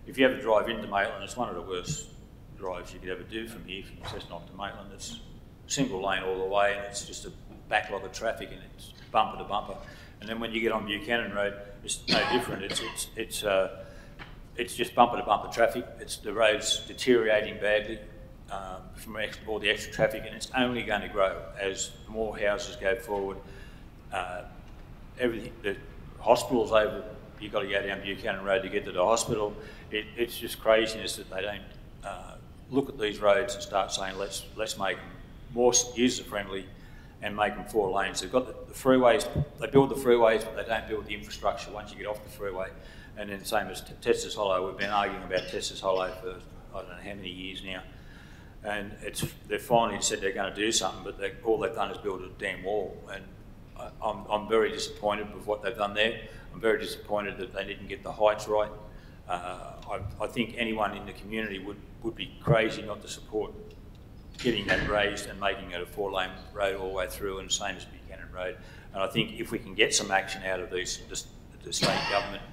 S7: if you ever drive into Maitland, it's one of the worst drives you could ever do from here from Cessnock to Maitland. It's single lane all the way, and it's just a backlog of traffic, and it's bumper to bumper. And then when you get on Buchanan Road, it's no different. It's it's it's uh, it's just bumper to bumper traffic. It's the roads deteriorating badly um, from all the extra traffic, and it's only going to grow as more houses go forward. Uh, everything the hospitals over. You've got to go down Buchanan Road to get to the hospital. It, it's just craziness that they don't uh, look at these roads and start saying let's let's make them more user friendly and make them four lanes. They've got the, the, freeways, they build the freeways, but they don't build the infrastructure once you get off the freeway. And then same as Testers Hollow, we've been arguing about Testers Hollow for I don't know how many years now. And it's they've finally said they're going to do something, but they, all they've done is build a damn wall. And I, I'm, I'm very disappointed with what they've done there. I'm very disappointed that they didn't get the heights right. Uh, I, I think anyone in the community would, would be crazy not to support getting that raised and making it a four lane road all the way through and same as Buchanan Road. And I think if we can get some action out of these, the, the state government,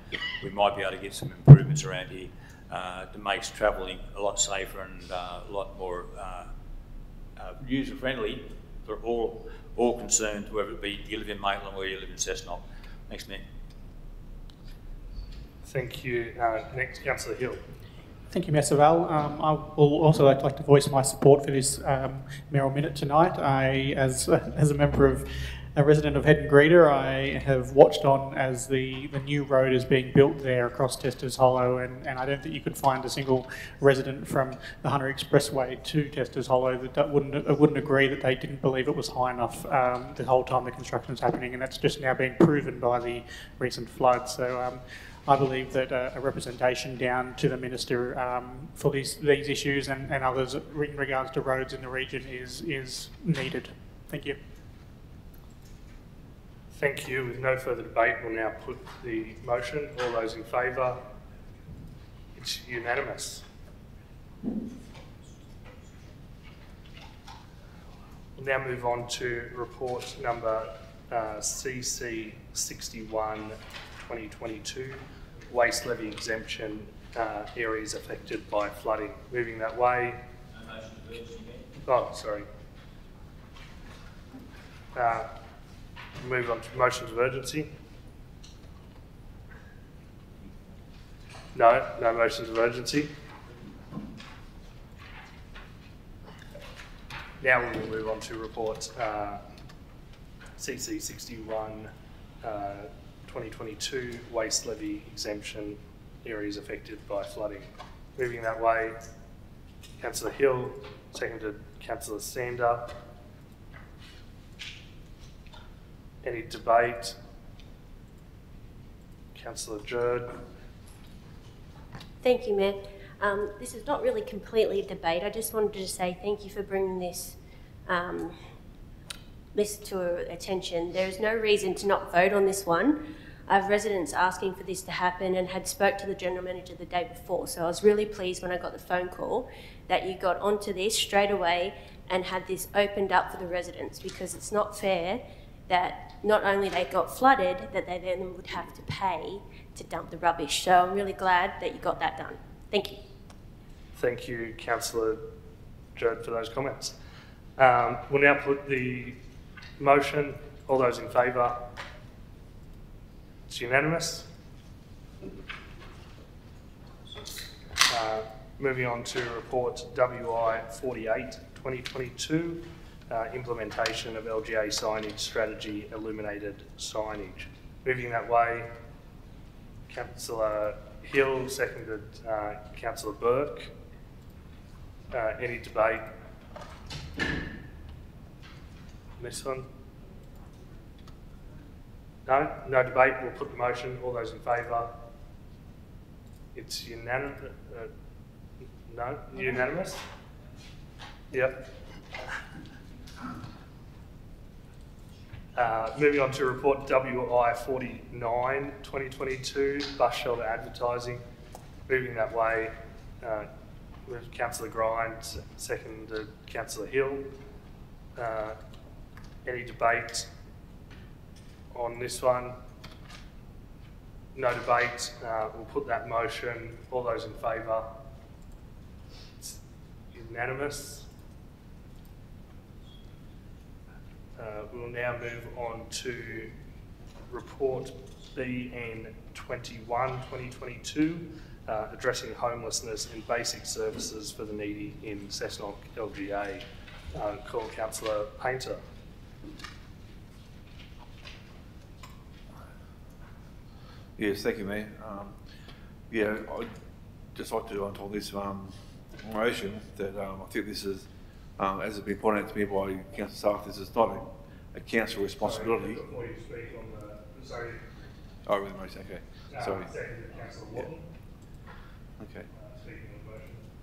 S7: we might be able to get some improvements around here uh, makes travelling a lot safer and uh, a lot more uh, uh, user friendly for all all concerned, whether it be you live in Maitland or you live in Cessnock. Thanks, Nick.
S1: Thank you. Uh, next, Councillor Hill.
S11: Thank you, Mayor. Um, I will also like, to voice my support for this um, mayoral minute tonight. I, as as a member of a resident of Heddon Greta, I have watched on as the, the new road is being built there across Testers Hollow, and, and I don't think you could find a single resident from the Hunter Expressway to Testers Hollow that, that wouldn't wouldn't agree that they didn't believe it was high enough um, the whole time the construction is happening, and that's just now being proven by the recent flood. So. Um, I believe that a, a representation down to the minister um, for these these issues and, and others in regards to roads in the region is is needed. Thank you.
S1: Thank you. With no further debate, we'll now put the motion. All those in favour? It's unanimous. We'll now move on to report number uh, CC 61 2022 waste levy exemption uh, areas affected by flooding. Moving that way. Oh, sorry. Uh, move on to motions of urgency. No, no motions of urgency. Now we will move on to report uh, CC 61 uh, 2022 waste levy exemption areas affected by flooding. Moving that way, Councillor Hill, seconded Councillor Sander. Any debate? Councillor Jurd.
S4: Thank you, Mayor. Um, this is not really completely a debate. I just wanted to say thank you for bringing this um, this to attention. There is no reason to not vote on this one. I have residents asking for this to happen and had spoke to the general manager the day before. So I was really pleased when I got the phone call that you got onto this straight away and had this opened up for the residents because it's not fair that not only they got flooded, that they then would have to pay to dump the rubbish. So I'm really glad that you got that done. Thank you.
S1: Thank you, Councillor Jurd, for those comments. Um, we'll now put the motion. All those in favour? It's unanimous. Uh, moving on to report WI 48 2022 uh, implementation of LGA signage strategy illuminated signage. Moving that way, Councillor Hill, seconded uh, Councillor Burke. Uh, any debate? This one? No, no debate. We'll put the motion. All those in favour? It's unanimous. Uh, no, unanimous. Yep. Uh, moving on to report WI 49 2022 bus shelter advertising. Moving that way, uh, with Councillor Grine, second Councillor Hill. Uh, any debate on this one? No debate. Uh, we'll put that motion. All those in favour? It's unanimous. Uh, we'll now move on to report BN 21 2022, uh, addressing homelessness and basic services for the needy in Cessnock LGA. Uh, call Councillor Painter.
S10: Yes, thank you, Mayor. Um, yeah, I'd just like to, on this um, motion, that um, I think this is um, as has been pointed out to me by council staff, this is not a, a council responsibility.
S1: Before you the, sorry.
S10: Oh, with the motion, okay.
S1: Uh,
S10: Sorry. Okay.
S1: Uh,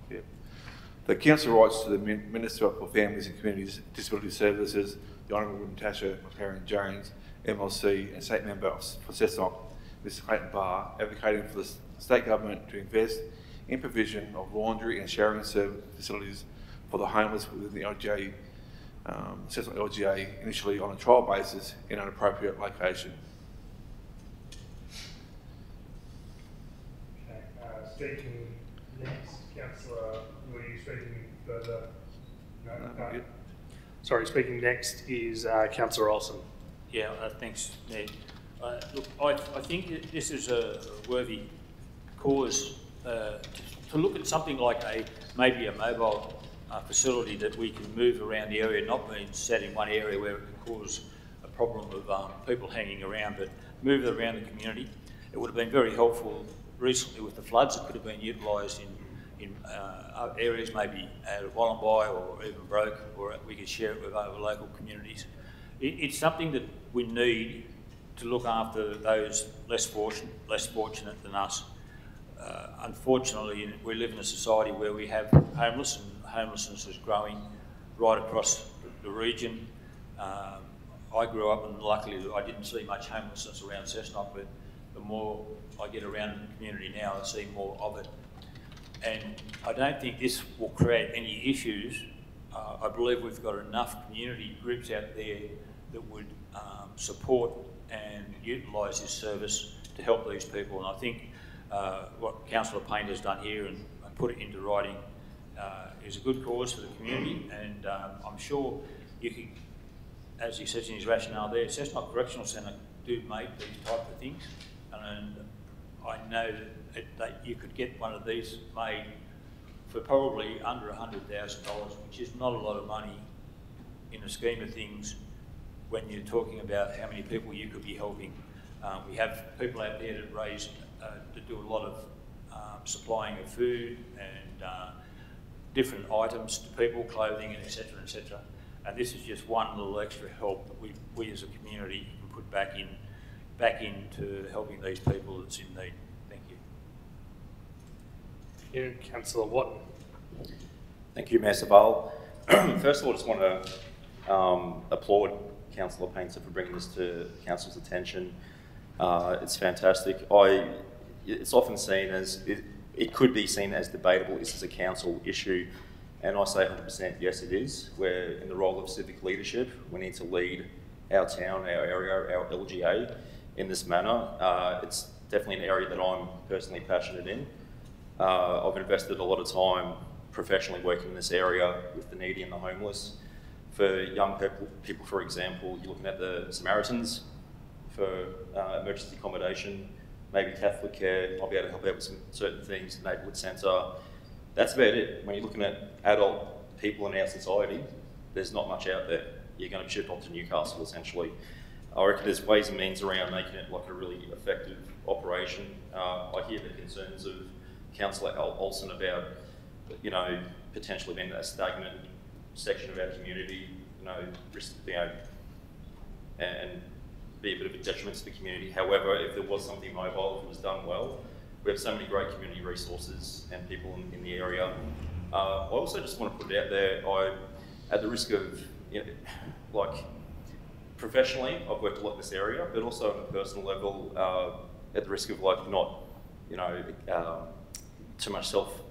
S1: the.
S10: Yeah. The council writes to the Minister for Families and Communities Disability Services, the Honourable Natasha Maclaren-Jones, MLC, and State Member for Cessnock, Mr Clayton Barr, advocating for the state government to invest in provision of laundry and showering service facilities for the homeless within the LGA, um, Cessnock LGA, initially on a trial basis in an appropriate location.
S1: Okay, uh, speaking next, Councillor, were you speaking further? No,
S10: No,
S1: no.
S10: good.
S1: Sorry, speaking next is uh, Councillor Olsen.
S7: Yeah, uh, thanks, Ned. Uh, look, I, I think this is a worthy cause uh, to look at something like a maybe a mobile uh, facility that we can move around the area, not being set in one area where it can cause a problem of um, people hanging around, but move it around the community. It would have been very helpful recently with the floods. It could have been utilised in in uh, areas maybe out of Wollombi or even Broke, or we could share it with other local communities. It, it's something that we need to look after those less fortunate, less fortunate than us. Uh, unfortunately, we live in a society where we have homeless, and homelessness is growing right across the region. Um, I grew up, and luckily I didn't see much homelessness around Cessnock, but the more I get around the community now, I see more of it. And I don't think this will create any issues. Uh, I believe we've got enough community groups out there that would um, support and utilise this service to help these people. And I think uh, what Councillor Payne has done here and, and put it into writing uh, is a good cause for the community. And um, I'm sure you can, as he says in his rationale there, Cessnock Correctional Centre do make these type of things. And I know that, it, that you could get one of these made for probably under $100,000, which is not a lot of money in the scheme of things when you're talking about how many people you could be helping. Um, we have people out there that raise, uh, that do a lot of um, supplying of food and uh, different items to people, clothing, and etc. etc. And this is just one little extra help that we, we as a community can put back in, back into helping these people that's in need. Thank you.
S1: Thank You, Councillor Watton.
S15: Thank you, Mayor Suvaal. First of all, I just want to um, applaud Councillor Painter for bringing this to Council's attention. Uh, it's fantastic. I, it's often seen as, it, it could be seen as debatable, This is a council issue? And I say 100% yes it is. We're in the role of civic leadership. We need to lead our town, our area, our LGA in this manner. Uh, it's definitely an area that I'm personally passionate in. Uh, I've invested a lot of time professionally working in this area with the needy and the homeless. For young people, people for example, you're looking at the Samaritans for uh, emergency accommodation, maybe Catholic care, might be able to help out with some certain things, the neighbourhood centre. That's about it. When you're looking at adult people in our society, there's not much out there. You're going to shipped off to Newcastle essentially. I reckon there's ways and means around making it like a really effective operation. Uh, I hear the concerns of Councillor Olsen about, you know, potentially being a stagnant section of our community, you know, risk, you know, and be a bit of a detriment to the community. However, if there was something mobile, if was done well, we have so many great community resources and people in, in the area. Uh, I also just want to put it out there, I, at the risk of, you know, like, professionally, I've worked a lot in this area, but also on a personal level, uh, at the risk of like not, you know, um, too much self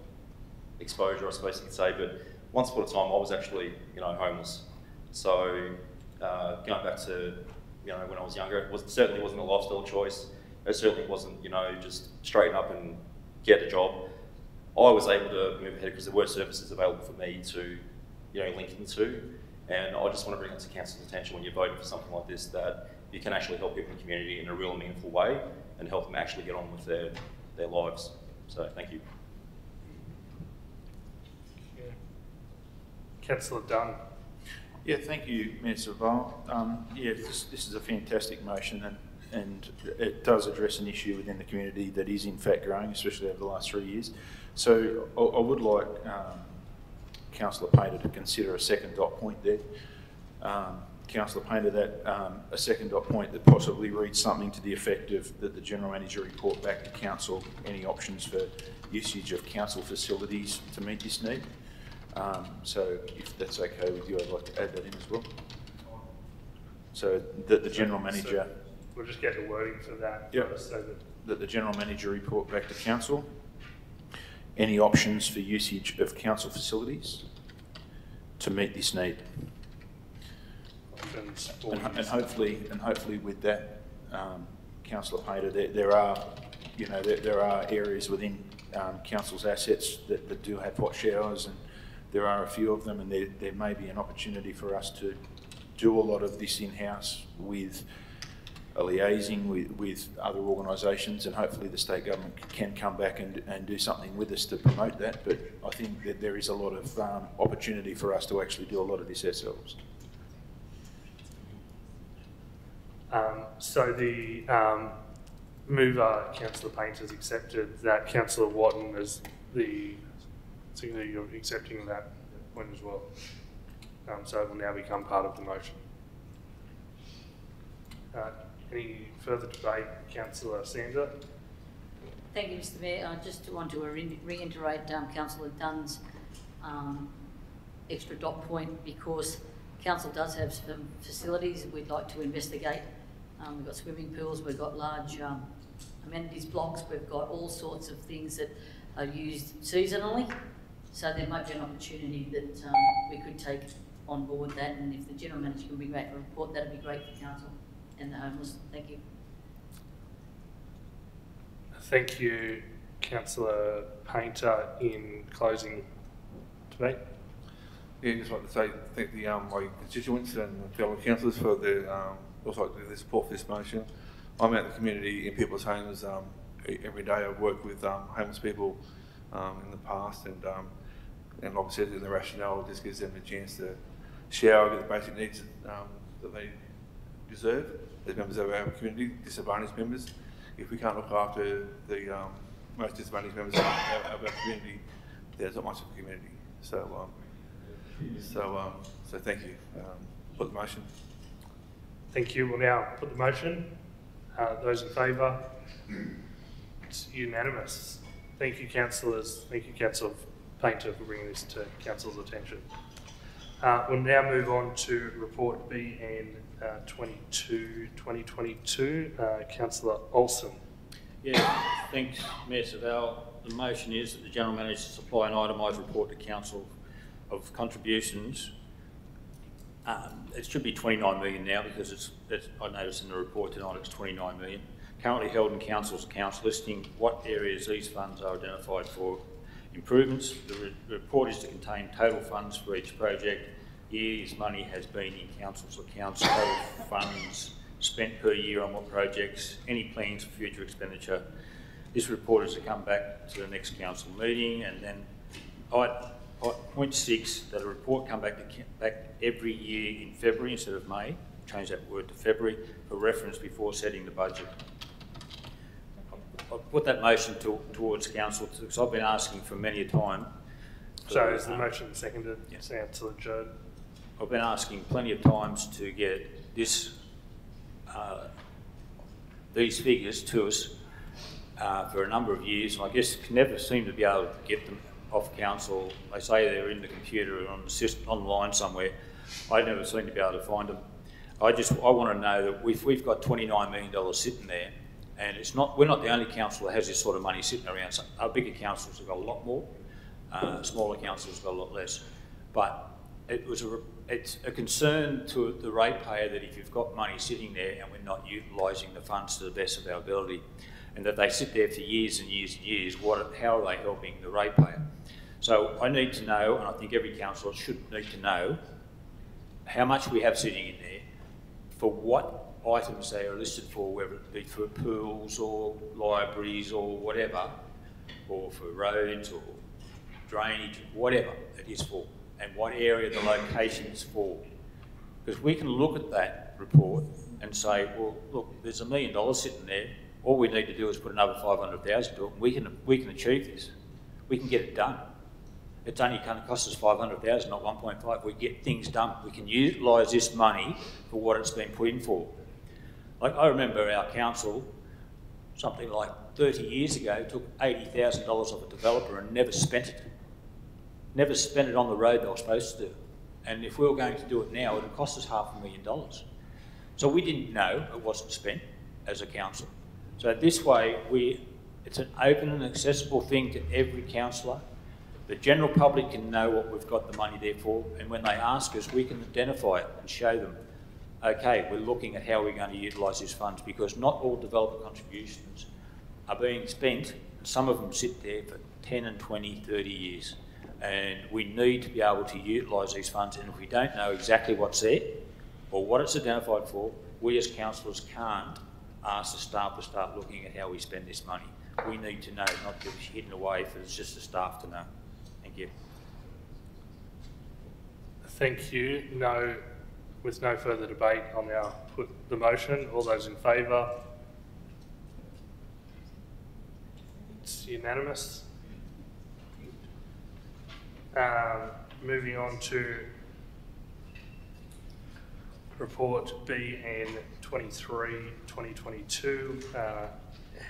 S15: exposure, I suppose you could say. But once upon a time, I was actually, you know, homeless. So uh, going back to, you know, when I was younger, it was, certainly wasn't a lifestyle choice. It certainly wasn't, you know, just straighten up and get a job. I was able to move ahead because there were services available for me to, you know, link into. And I just want to bring it to council's attention when you're voting for something like this that you can actually help people in the community in a real meaningful way and help them actually get on with their, their lives. So thank you.
S1: Councillor Dunn.
S14: Yeah, thank you, Mayor Suvaal. Um, yeah, this, this is a fantastic motion and, and it does address an issue within the community that is in fact growing, especially over the last three years. So I, I would like um, Councillor Painter to consider a second dot point there. Um, Councillor Painter, that um, a second dot point that possibly reads something to the effect of that the General Manager report back to Council any options for usage of Council facilities to meet this need. Um, so if that's okay with you, I'd like to add that in as well. So that the General Manager...
S1: So we'll just get the wording for that.
S14: Yep.
S1: So that
S14: that the General Manager report back to Council. Any options for usage of Council facilities to meet this need?
S1: options
S14: And, and hopefully, and hopefully with that, um, councillor Painter, there, there are, you know, there, there are areas within, um, council's assets that, that do have hot showers and there are a few of them and there, there may be an opportunity for us to do a lot of this in-house with a liaising with, with other organisations and hopefully the state government can come back and, and do something with us to promote that. But I think that there is a lot of um, opportunity for us to actually do a lot of this ourselves.
S1: Um, so the um, mover, Councillor Painter, has accepted that Councillor Watton is the, so you're accepting that point as well. Um, so it will now become part of the motion. Uh, any further debate, Councillor Sander?
S8: Thank you, Mr Mayor. I just want to re- reiterate um, Councillor Dunn's um, extra dot point because council does have some facilities we'd like to investigate. Um, we've got swimming pools, we've got large um, amenities blocks, we've got all sorts of things that are used seasonally. So there might be an opportunity that um, we could take on board that and if the general manager can bring back a report, that'd be great for council and the homeless. Thank you.
S1: Thank you, Councillor Painter, in closing debate.
S10: Yeah, just like to say, thank the um, my constituents and fellow councillors for the um, also like the support for this motion. I'm out in the community in people's homes um, e- every day. I work with um, homeless people um, in the past, and um, and like I said, in the rationale just gives them a chance to shower, get the basic needs um, that they deserve as members of our community, disadvantaged members. If we can't look after the um, most disadvantaged members of our, of our community. There's not much of a community. So, um, so, um, so thank you. Put the motion.
S1: Thank you. We'll now put the motion. Uh, those in favour? It's unanimous. Thank you, councillors. Thank you, Councillor Painter, for bringing this to council's attention. Uh, we'll now move on to report BN uh, 22 2022. Uh, Councillor Olsen.
S7: Yeah, thanks, Mayor Suvaal. The motion is that the General Manager supply an itemised report to Council of contributions. Um, it should be 29 million now because it's, it's, I noticed in the report tonight it's 29 million. Currently held in Council's accounts listing what areas these funds are identified for improvements. The re report is to contain total funds for each project. Years money has been in Council's accounts, total funds spent per year on what projects, any plans for future expenditure. This report is to come back to the next council meeting and then point six, that a report come back, to, back every year in February instead of May, change that word to February, for reference before setting the budget. I'll put that motion to, towards council because I've been asking for many a time.
S1: So is the motion seconded? Yes. Councillor Jurd.
S7: I've been asking plenty of times to get this, uh, these figures to us uh, for a number of years. and I guess can never seem to be able to get them off council. They say they're in the computer or on the system, online somewhere. I never seem to be able to find them. I just I want to know that we've, we've got $29 million sitting there and it's not we're not the only council that has this sort of money sitting around. Some, our bigger councils have got a lot more, uh, smaller councils have got a lot less. But it was a, it's a concern to the ratepayer that if you've got money sitting there and we're not utilising the funds to the best of our ability, and that they sit there for years and years and years, what, how are they helping the ratepayer? So I need to know, and I think every councillor should need to know, how much we have sitting in there, for what items they are listed for, whether it be for pools or libraries or whatever, or for roads or drainage, whatever it is for, and what area the location is for. Because we can look at that report and say, well, look, there's a million dollars sitting there. All we need to do is put another 500,000 to it, and we can, we can achieve this. We can get it done. It's only going to cost us 500,000, not 1.5. We get things done. We can utilise this money for what it's been put in for. Like I remember our council, something like 30 years ago, took $80,000 off a developer and never spent it. Never spent it on the road they were supposed to do. And if we were going to do it now, it would cost us half a million dollars. So we didn't know it wasn't spent as a council. So this way, we, it's an open and accessible thing to every councillor. The general public can know what we've got the money there for, and when they ask us, we can identify it and show them, okay, we're looking at how we're going to utilise these funds because not all developer contributions are being spent. Some of them sit there for 10 and 20, 30 years. And we need to be able to utilise these funds, and if we don't know exactly what's there or what it's identified for, we as councillors can't ask the staff to start looking at how we spend this money. We need to know, not to be hidden away for just the staff to know. Thank you.
S1: Thank you. No, with no further debate, I'll now put the motion. All those in favour? It's unanimous. Um, moving on to report BN 23 2022 uh,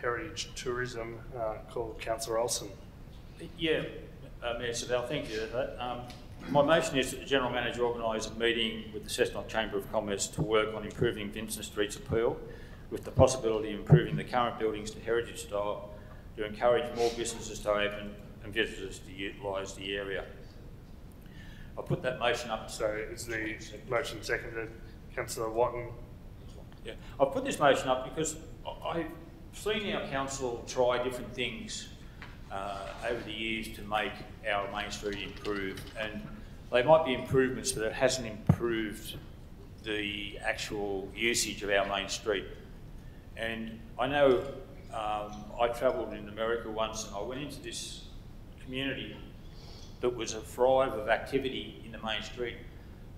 S1: Heritage Tourism. Uh, called Councillor Olsen.
S7: Yeah, uh, Mayor Suvaal, thank you. Um, my motion is that the General Manager organise a meeting with the Cessnock Chamber of Commerce to work on improving Vincent Street's appeal with the possibility of improving the current buildings to heritage style to encourage more businesses to open and visitors to utilise the area. I'll put that motion up.
S1: So is the motion seconded? Councillor Watton.
S7: Yeah, I've put this motion up because I've seen our council try different things uh, over the years to make our main street improve, and they might be improvements, but it hasn't improved the actual usage of our main street. And I know um, I travelled in America once, and I went into this community that was a thrive of activity in the main street,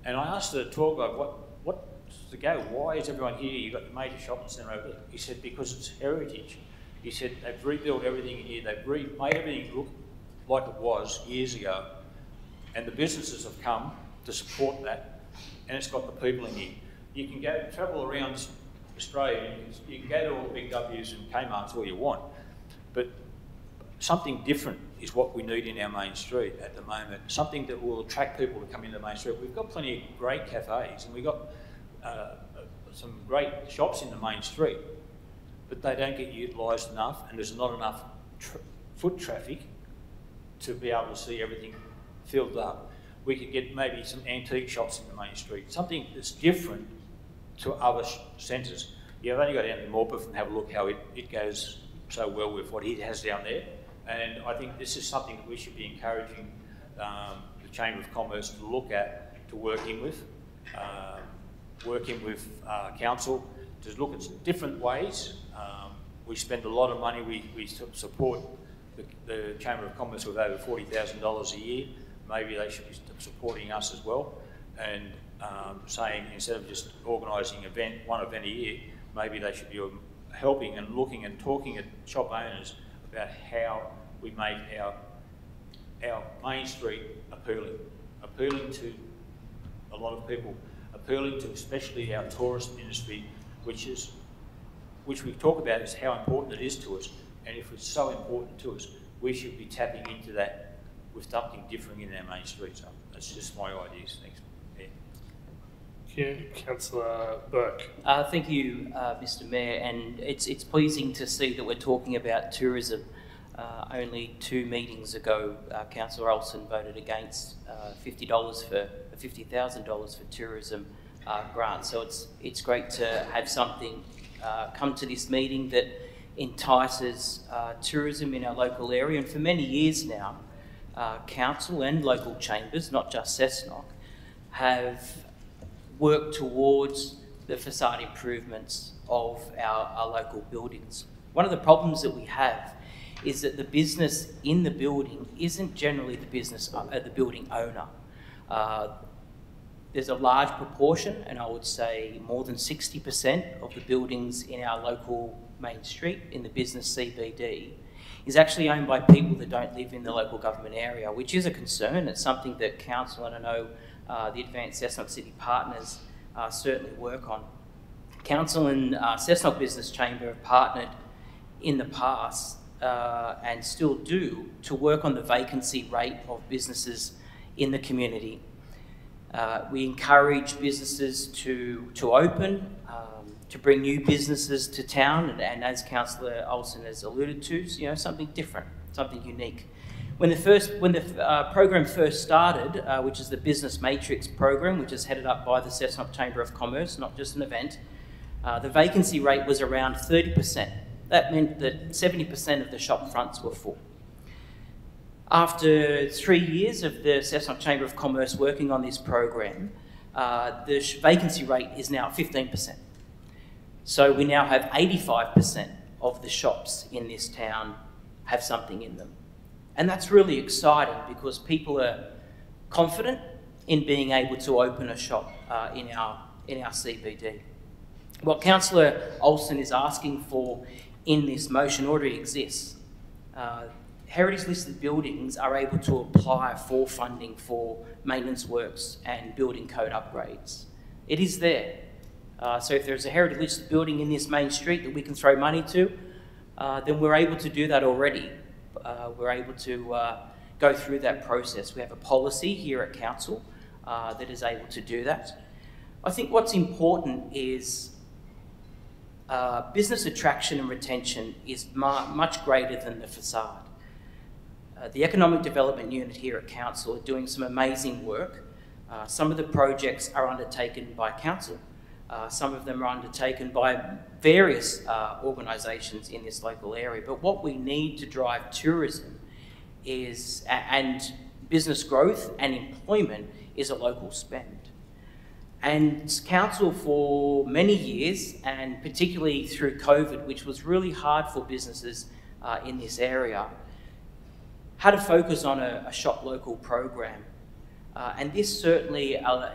S7: and I asked the tour guide what what's the go? Why is everyone here? You've got the major shopping centre over there. He said because it's heritage He said they've rebuilt everything here, they've made everything look like it was years ago, and the businesses have come to support that, and it's got the people in here. You can go travel around Australia, you can, you can go to all the big W's and Kmart's all you want, but something different is what we need in our main street at the moment. Something that will attract people to come into the main street. We've got plenty of great cafes and we've got uh, some great shops in the main street, but they don't get utilised enough and there's not enough foot traffic to be able to see everything filled up. We could get maybe some antique shops in the main street, something that's different to other centres. You've only got down to Morpeth and have a look how it, it goes so well with what he has down there. And I think this is something that we should be encouraging um, the Chamber of Commerce to look at, to work in with, uh, working with uh, council to look at different ways. Um, we spend a lot of money, we, we support the, the Chamber of Commerce with over $40,000 a year. Maybe they should be supporting us as well. And um, saying instead of just organising event, one event a year, maybe they should be helping and looking and talking at shop owners about how we make our our main street appealing, appealing to a lot of people, appealing to especially our tourist industry, which is which we talk about is how important it is to us. And if it's so important to us, we should be tapping into that with something different in our main streets. That's just my ideas. Thanks.
S1: Thank you, Councillor Burke.
S5: Uh, thank you, uh, Mr Mayor, and it's, it's pleasing to see that we're talking about tourism. Uh, only two meetings ago, uh, Councillor Olsen voted against uh, $50 for $50,000 for tourism uh, grant. So it's, it's great to have something uh, come to this meeting that entices uh, tourism in our local area. And for many years now, council and local chambers, not just Cessnock, have worked towards the facade improvements of our, our local buildings. One of the problems that we have is that the business in the building isn't generally the business, uh, the building owner. There's a large proportion, and I would say more than 60% of the buildings in our local main street in the business CBD is actually owned by people that don't live in the local government area, which is a concern. It's something that council and I know uh, the Advanced Cessnock City Partners uh, certainly work on. Council and uh, Cessnock Business Chamber have partnered in the past uh, and still do to work on the vacancy rate of businesses in the community. Uh, we encourage businesses to, to open, um, to bring new businesses to town, and, and as Councillor Olsen has alluded to, you know, something different, something unique. When the, first, when the uh, program first started, uh, which is the Business Matrix program, which is headed up by the Cessnock Chamber of Commerce, not just an event, uh, the vacancy rate was around 30%. That meant that 70% of the shop fronts were full. After three years of the Cessnock Chamber of Commerce working on this program, uh, the vacancy rate is now 15%. So we now have 85% of the shops in this town have something in them. And that's really exciting because people are confident in being able to open a shop uh, in, our, in our CBD. What Councillor Olsen is asking for in this motion already exists. Uh, heritage listed buildings are able to apply for funding for maintenance works and building code upgrades. It is there. Uh, so if there's a heritage listed building in this main street that we can throw money to, uh, then we're able to do that already uh, we're able to uh, go through that process. We have a policy here at Council uh, that is able to do that. I think what's important is uh, business attraction and retention is much greater than the facade. Uh, the Economic Development Unit here at Council are doing some amazing work. Uh, some of the projects are undertaken by Council. Uh, some of them are undertaken by various uh, organisations in this local area. But what we need to drive tourism is, and business growth and employment is a local spend. And council for many years, and particularly through COVID, which was really hard for businesses uh, in this area, had to focus on a, a shop local program. Uh, and this certainly uh,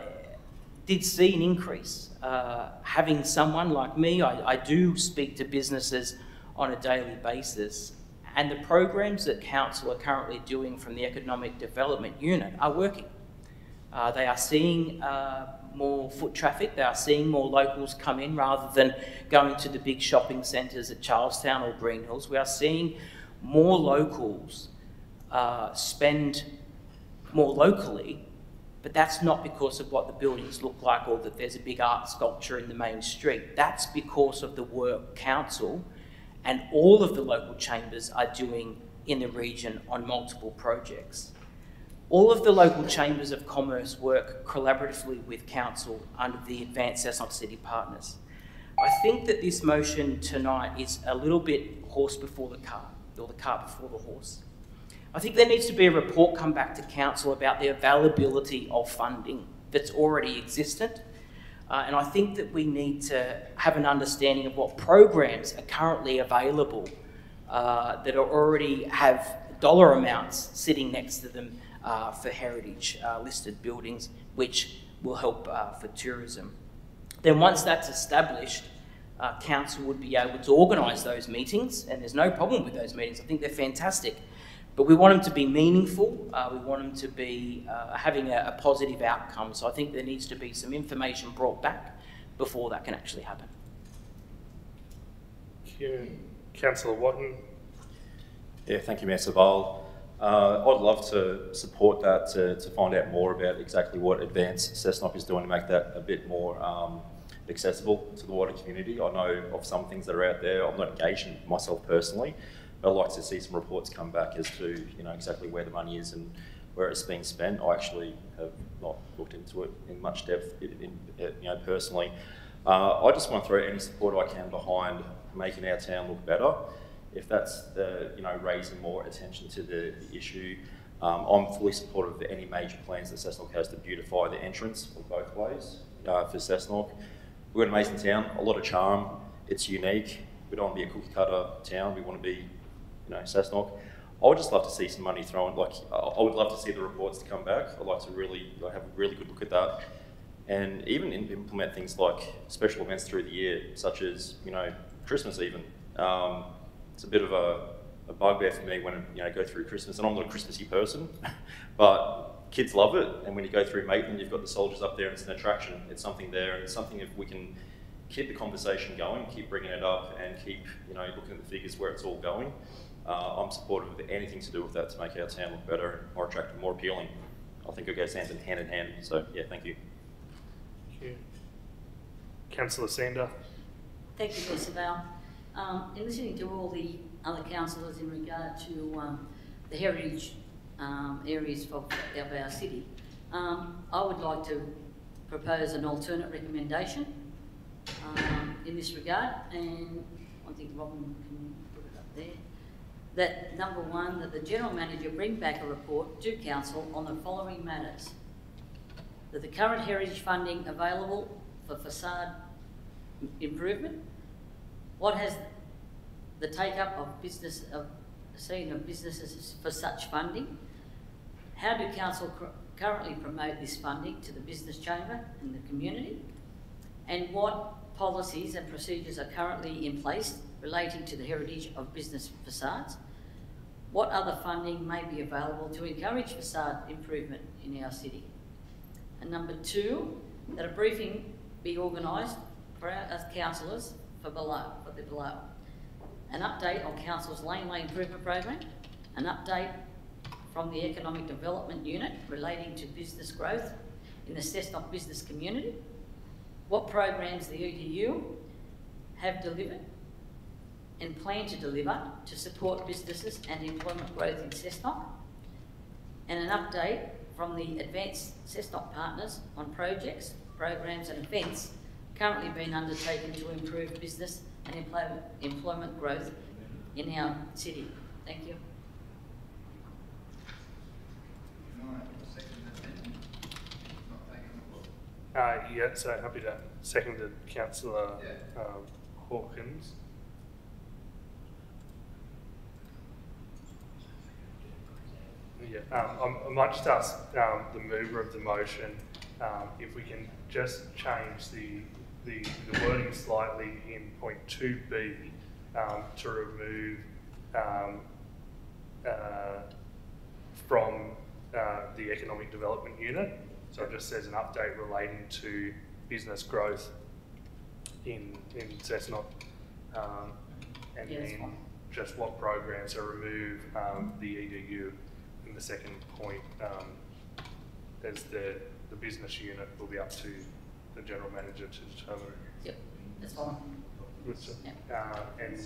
S5: did see an increase. Uh, having someone like me, I, I, do speak to businesses on a daily basis. And the programs that council are currently doing from the Economic Development Unit are working. Uh, they are seeing uh, more foot traffic, they are seeing more locals come in rather than going to the big shopping centres at Charlestown or Green Hills. We are seeing more locals uh, spend more locally, but that's not because of what the buildings look like or that there's a big art sculpture in the main street. That's because of the work council and all of the local chambers are doing in the region on multiple projects. All of the local chambers of commerce work collaboratively with council under the Advanced Cessnock City Partners. I think that this motion tonight is a little bit horse before the cart, or the cart before the horse. I think there needs to be a report come back to council about the availability of funding that's already existent. Uh, and I think that we need to have an understanding of what programs are currently available uh, that already have dollar amounts sitting next to them uh, for heritage uh, listed buildings, which will help uh, for tourism. Then once that's established, uh, council would be able to organise those meetings, and there's no problem with those meetings. I think they're fantastic. But we want them to be meaningful. Uh, we want them to be uh, having a, a, positive outcome. So I think there needs to be some information brought back before that can actually happen.
S1: Thank you. Councillor Watton.
S15: Yeah, thank you, Mayor Suvaal. Uh, I'd love to support that to, to find out more about exactly what Advanced Cessnock is doing to make that a bit more um, accessible to the wider community. I know of some things that are out there. I'm not engaged in myself personally, I'd like to see some reports come back as to you know exactly where the money is and where it's being spent. I actually have not looked into it in much depth, in, in, you know, personally. Uh, I just want to throw any support I can behind making our town look better. If that's the, you know, raising more attention to the, the issue, um, I'm fully supportive of any major plans that Cessnock has to beautify the entrance of both ways uh, for Cessnock. We've got an amazing town, a lot of charm. It's unique. We don't want to be a cookie cutter town. We want to be you know, Cessnock. I would just love to see some money thrown. Like, I would love to see the reports to come back. I'd like to really like, have a really good look at that, and even implement things like special events through the year, such as you know Christmas. Even um, it's a bit of a, a bugbear for me when you know go through Christmas, and I'm not a Christmassy person, but kids love it. And when you go through Maitland, you've got the soldiers up there, and it's an attraction. It's something there, and it's something if we can keep the conversation going, keep bringing it up, and keep you know looking at the figures where it's all going uh, I'm supportive of anything to do with that to make our town look better, more attractive, more appealing. I think it goes hand in hand in hand. So yeah, thank you.
S1: Thank you. Councillor Sander.
S8: Thank you, Mr. Val. Um, in listening to all the other councillors in regard to um, the heritage um, areas of, of our city, um, I would like to propose an alternate recommendation um, in this regard, and I think Robin can put it up there that number one, that the General Manager bring back a report to Council on the following matters. That the current heritage funding available for facade improvement, what has the take-up of business of seen of businesses for such funding, how do Council currently promote this funding to the business chamber and the community, and what policies and procedures are currently in place relating to the heritage of business facades, what other funding may be available to encourage facade improvement in our city. And number two, that a briefing be organised for our as councillors for below, for the below. An update on Council's Laneway Improvement Program, an update from the Economic Development Unit relating to business growth in the Cessnock business community, what programs the EDU have delivered and plan to deliver to support businesses and employment growth in Cessnock, and an update from the Advanced Cessnock partners on projects, programs and events currently being undertaken to improve business and employment, employment growth in our city. Thank you.
S1: Uh, yeah, so happy to second Councillor um, Hawkins. Yeah, um, I might just ask um, the mover of the motion um, if we can just change the, the, the wording slightly in point 2b um, to remove um, uh, from uh, the economic development unit. So it just says an update relating to business growth in in Cessnock, um, and
S8: Yeah,
S1: then just what programs to remove um, the EDU in the second point. Um, as the the business unit will be up to the general manager to determine.
S8: Yep, that's fine.
S1: Which, uh, and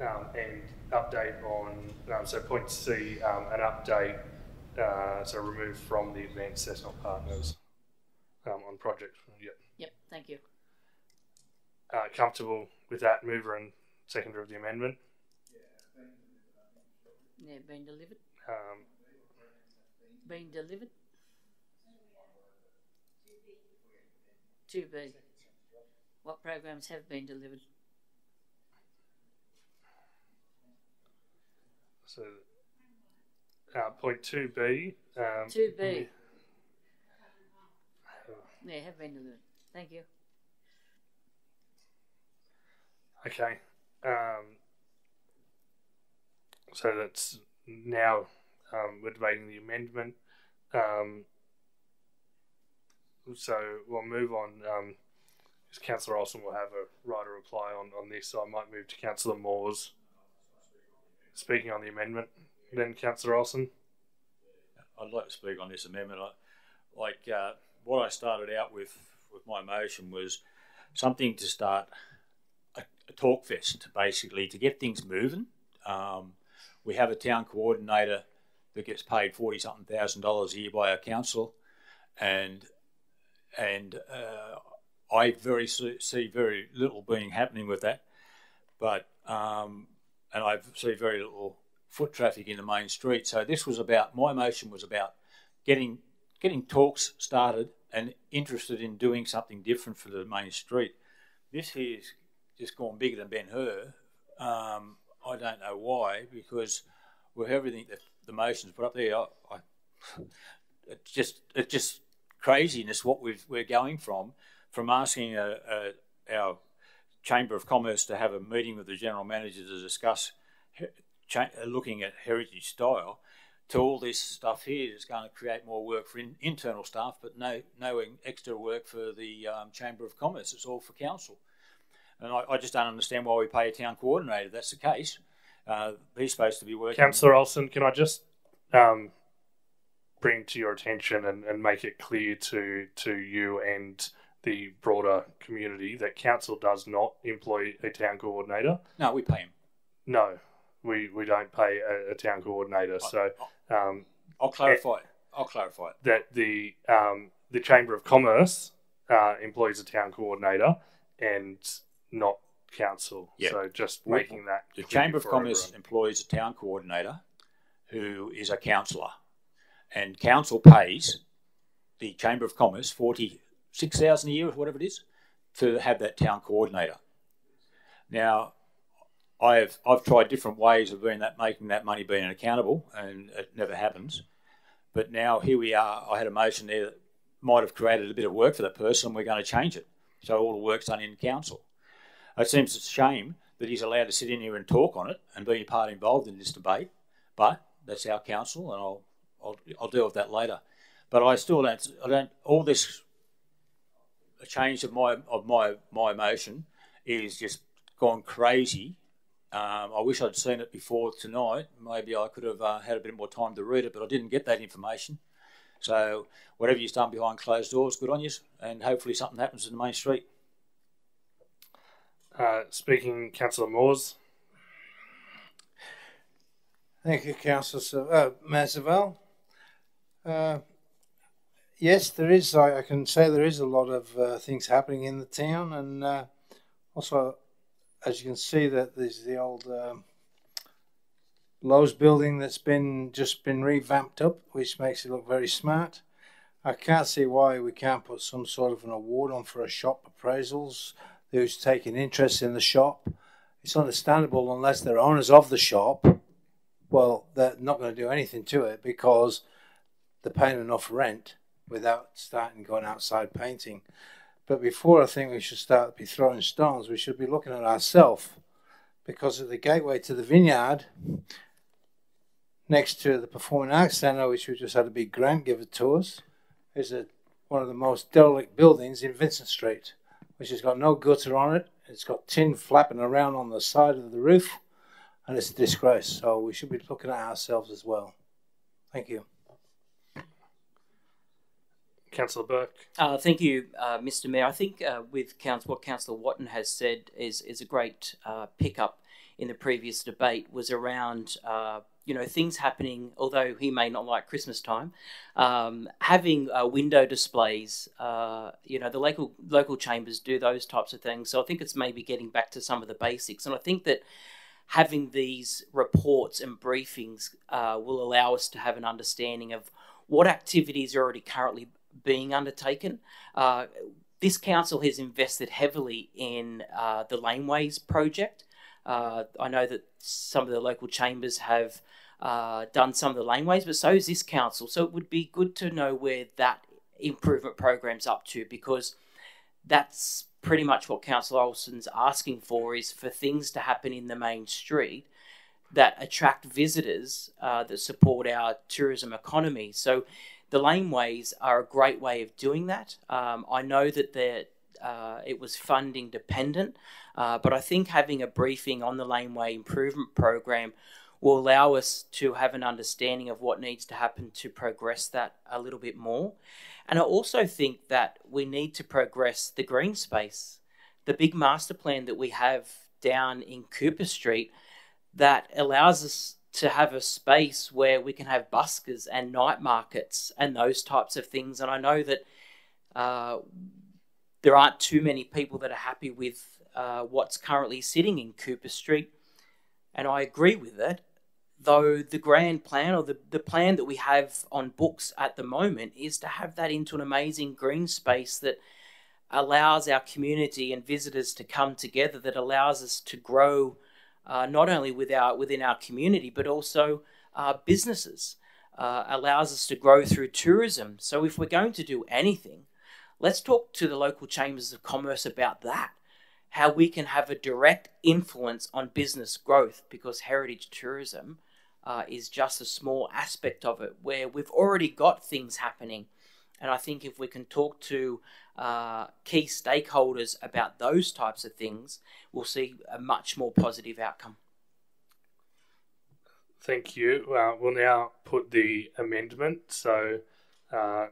S1: um, and update on um, so point C um, an update uh, so removed from the advanced Cessnock partners um, on project. Yep.
S8: Yep, thank you.
S1: Uh, comfortable with that mover and seconder of the amendment.
S8: Yeah, been delivered,
S1: Um,
S8: been delivered. To be. What programs have been delivered?
S1: so uh, point two B. Um,
S8: To be. Yeah, have been delivered. Thank you.
S1: Okay. Um, so that's now um, we're debating the amendment. Um, so we'll move on. Um, Councillor Olsen will have a right to reply on, on this, so I might move to Councillor Moores speaking on the amendment. Then Councillor Olsen.
S7: I'd like to speak on this amendment. I, like uh, what I started out with with my motion was something to start a, talk fest, basically to get things moving. Um, we have a town coordinator that gets paid forty something thousand dollars a year by our council, and and uh, I very see, very little being happening with that, but um, and I see very little foot traffic in the main street. So this was about my motion was about getting getting talks started and interested in doing something different for the main street. This here's just gone bigger than Ben Hur. Um, I don't know why because with everything that the motions put up there, I, I, it's just it's just craziness what we've, we're going from from asking a, a, our Chamber of Commerce to have a meeting with the general manager to discuss looking at heritage style to all this stuff here that's going to create more work for in, internal staff, but no no extra work for the um, Chamber of Commerce. It's all for council, and I, I just don't understand why we pay a town coordinator. That's the case. Uh, he's supposed to be working.
S1: Councillor Olsen, can I just um, bring to your attention and, and make it clear to to you and the broader community that council does not employ a town coordinator.
S7: No, we pay him.
S1: No, we, we don't pay a, a town coordinator. So um,
S7: I'll clarify. I'll clarify it.
S1: that the um, the Chamber of Commerce uh, employs a town coordinator and not council.
S7: Yeah.
S1: So just making that
S7: The Chamber of Commerce
S1: everyone.
S7: employs a town coordinator who is a councillor, and council pays the Chamber of Commerce forty six thousand a year or whatever it is to have that town coordinator. Now, I've I've tried different ways of being that making that money being accountable, and it never happens. But now here we are. I had a motion there that might have created a bit of work for that person. and We're going to change it, so all the work's done in council. It seems a shame that he's allowed to sit in here and talk on it and be a part involved in this debate, but that's our council, and I'll I'll, I'll deal with that later. But I still don't I don't all this a change of my of my my motion is just gone crazy. Um, I wish I'd seen it before tonight. Maybe I could have uh, had a bit more time to read it, but I didn't get that information. So whatever you've done behind closed doors, good on you, and hopefully something happens in the main street.
S1: Uh, speaking, Councillor Moores.
S16: Thank you, Councillor uh, Mayor Suvaal. Uh, yes, there is. I, I can say there is a lot of uh, things happening in the town, and uh, also, as you can see, that there's the old um, Lowe's building that's been just been revamped up, which makes it look very smart. I can't see why we can't put some sort of an award on for a shop appraisals. Who's taking interest in the shop? It's understandable unless they're owners of the shop well, they're not going to do anything to it because they're paying enough rent without starting going outside painting. But before I think we should start be throwing stones, we should be looking at ourselves because of the gateway to the vineyard next to the Performing Arts Centre, which we just had a big grant given to us, is a, one of the most derelict buildings in Vincent Street, which has got no gutter on it. It's got tin flapping around on the side of the roof, and it's a disgrace. So we should be looking at ourselves as well. Thank you.
S1: Councillor Burke.
S5: Uh, thank you, uh, Mr. Mayor. I think uh, with Council, what Councillor Watton has said is is a great uh, pickup in the previous debate was around uh, you know things happening. Although he may not like Christmas time, um, having uh, window displays. you know the local local chambers do those types of things. So I think it's maybe getting back to some of the basics, and I think that having these reports and briefings will allow us to have an understanding of what activities are already currently being undertaken. Uh, this council has invested heavily in uh, the Laneways project. Uh, I know that some of the local chambers have uh, done some of the laneways, but so is this council. So it would be good to know where that improvement program's up to because that's pretty much what Councillor Olsen's asking for is for things to happen in the main street that attract visitors uh, that support our tourism economy. So the laneways are a great way of doing that. Um, I know that uh, it was funding dependent, uh, but I think having a briefing on the laneway improvement program will allow us to have an understanding of what needs to happen to progress that a little bit more. And I also think that we need to progress the green space. The big master plan that we have down in Cooper Street that allows us to have a space where we can have buskers and night markets and those types of things. And I know that uh, there aren't too many people that are happy with uh, what's currently sitting in Cooper Street, and I agree with it. Though the grand plan or the, the plan that we have on books at the moment is to have that into an amazing green space that allows our community and visitors to come together, that allows us to grow uh, not only with our, within our community, but also uh, businesses. Uh, allows us to grow through tourism. So if we're going to do anything, let's talk to the local chambers of commerce about that. How we can have a direct influence on business growth because heritage tourism uh, is just a small aspect of it where we've already got things happening. And I think if we can talk to uh, key stakeholders about those types of things, we'll see a much more positive outcome.
S1: Thank you. Uh, we'll now put the amendment. So, uh,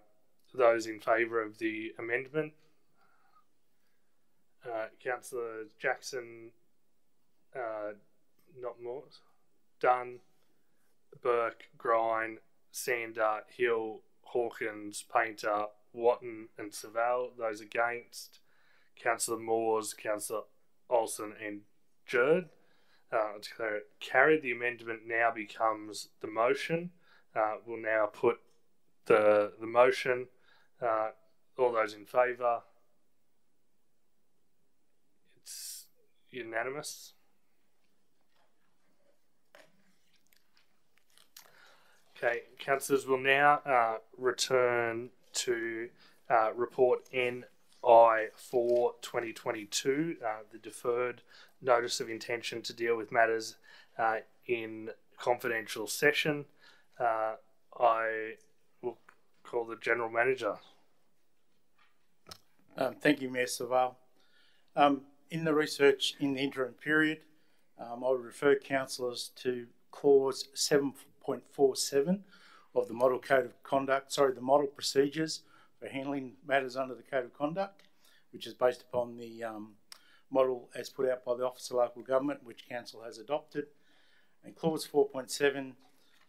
S1: those in favour of the amendment, uh, Councillor Jackson, uh, not more, Dunn, Burke, Grine, Sander, Hill, Hawkins, Painter, Watton, and Suvaal. Those against, Councillor Moores, Councillor Olsen, and Jurd. Uh, declare it carried. The amendment now becomes the motion. Uh, we'll now put the the motion. Uh, all those in favour. It's unanimous. Okay, councillors will now uh, return to uh, report NI for 2022, uh, the deferred notice of intention to deal with matters uh, in confidential session. Uh, I will call the general manager.
S16: Um, thank you, Mayor Suvaal. Um, in the research in the interim period, um, I would refer councillors to clause 7 0.47 of the Model Code of Conduct, sorry, the Model Procedures for Handling Matters under the Code of Conduct, which is based upon the um, model as put out by the Office of Local Government, which Council has adopted. And Clause 4.7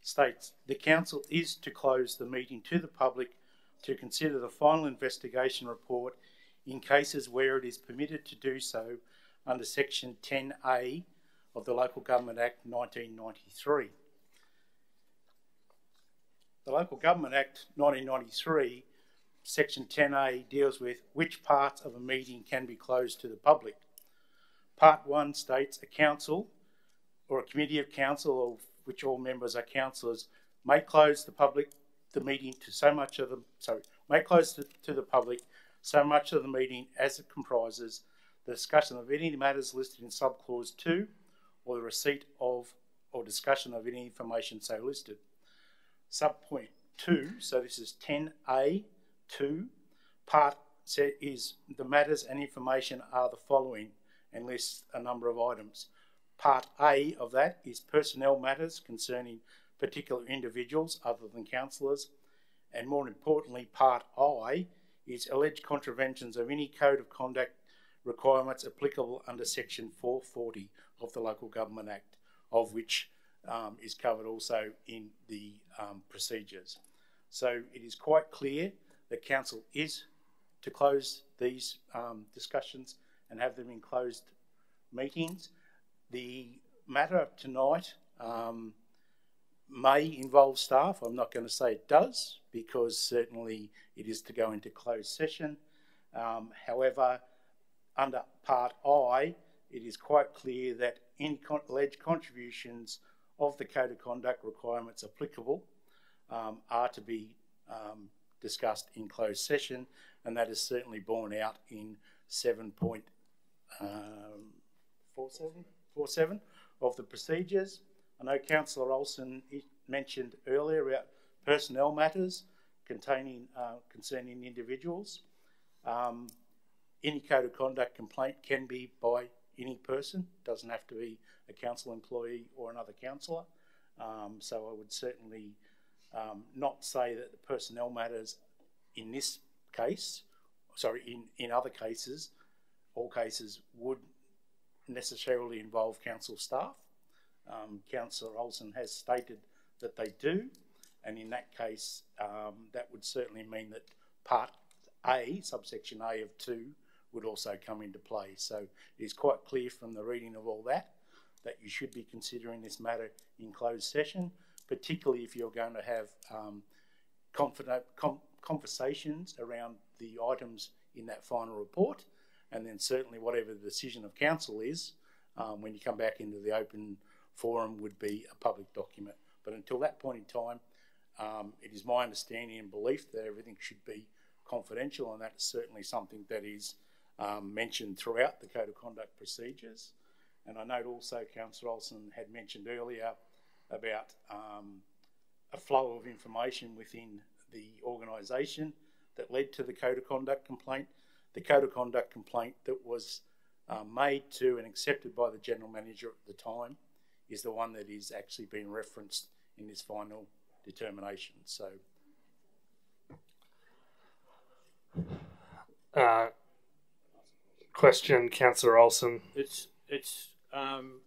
S16: states the Council is to close the meeting to the public to consider the final investigation report in cases where it is permitted to do so under Section 10A of the Local Government Act 1993. The Local Government Act 1993, Section 10A, deals with which parts of a meeting can be closed to the public. Part 1 states a council or a committee of council, of which all members are councillors, may close the public the meeting to so much of the sorry may close to, to the public so much of the meeting as it comprises the discussion of any matters listed in subclause 2 or the receipt of or discussion of any information so listed. Subpoint 2, so this is 10A 2, part set is the matters and information are the following and lists a number of items. Part A of that is personnel matters concerning particular individuals other than councillors. And more importantly, Part I is alleged contraventions of any code of conduct requirements applicable under Section 440 of the Local Government Act, of which um, is covered also in the um, procedures. So it is quite clear that Council is to close these um, discussions and have them in closed meetings. The matter tonight um, may involve staff. I'm not going to say it does because certainly it is to go into closed session. Um, however, under Part I, it is quite clear that any con alleged contributions of the Code of Conduct requirements applicable um, are to be um, discussed in closed session, and that is certainly borne out in 7.47 um, of the procedures. I know Councillor Olsen mentioned earlier about personnel matters containing uh, concerning individuals. Um, any code of conduct complaint can be by any person, doesn't have to be a council employee or another councillor. Um, so I would certainly um, not say that the personnel matters in this case, sorry, in, in other cases, all cases would necessarily involve council staff. Um, Councillor Olsen has stated that they do, and in that case, um, that would certainly mean that Part A, subsection A of 2, would also come into play. So it is quite clear from the reading of all that that you should be considering this matter in closed session, particularly if you're going to have um, conversations around the items in that final report, and then certainly whatever the decision of council is um, when you come back into the open forum would be a public document. But until that point in time, um, it is my understanding and belief that everything should be confidential, and that is certainly something that is um, mentioned throughout the Code of Conduct procedures. And I note also Councillor Olsen had mentioned earlier about um, a flow of information within the organisation that led to the Code of Conduct complaint. The Code of Conduct complaint that was um, made to and accepted by the General Manager at the time is the one that is actually being referenced in this final determination. So.
S1: Uh, question, Councillor Olsen.
S7: It's it's um,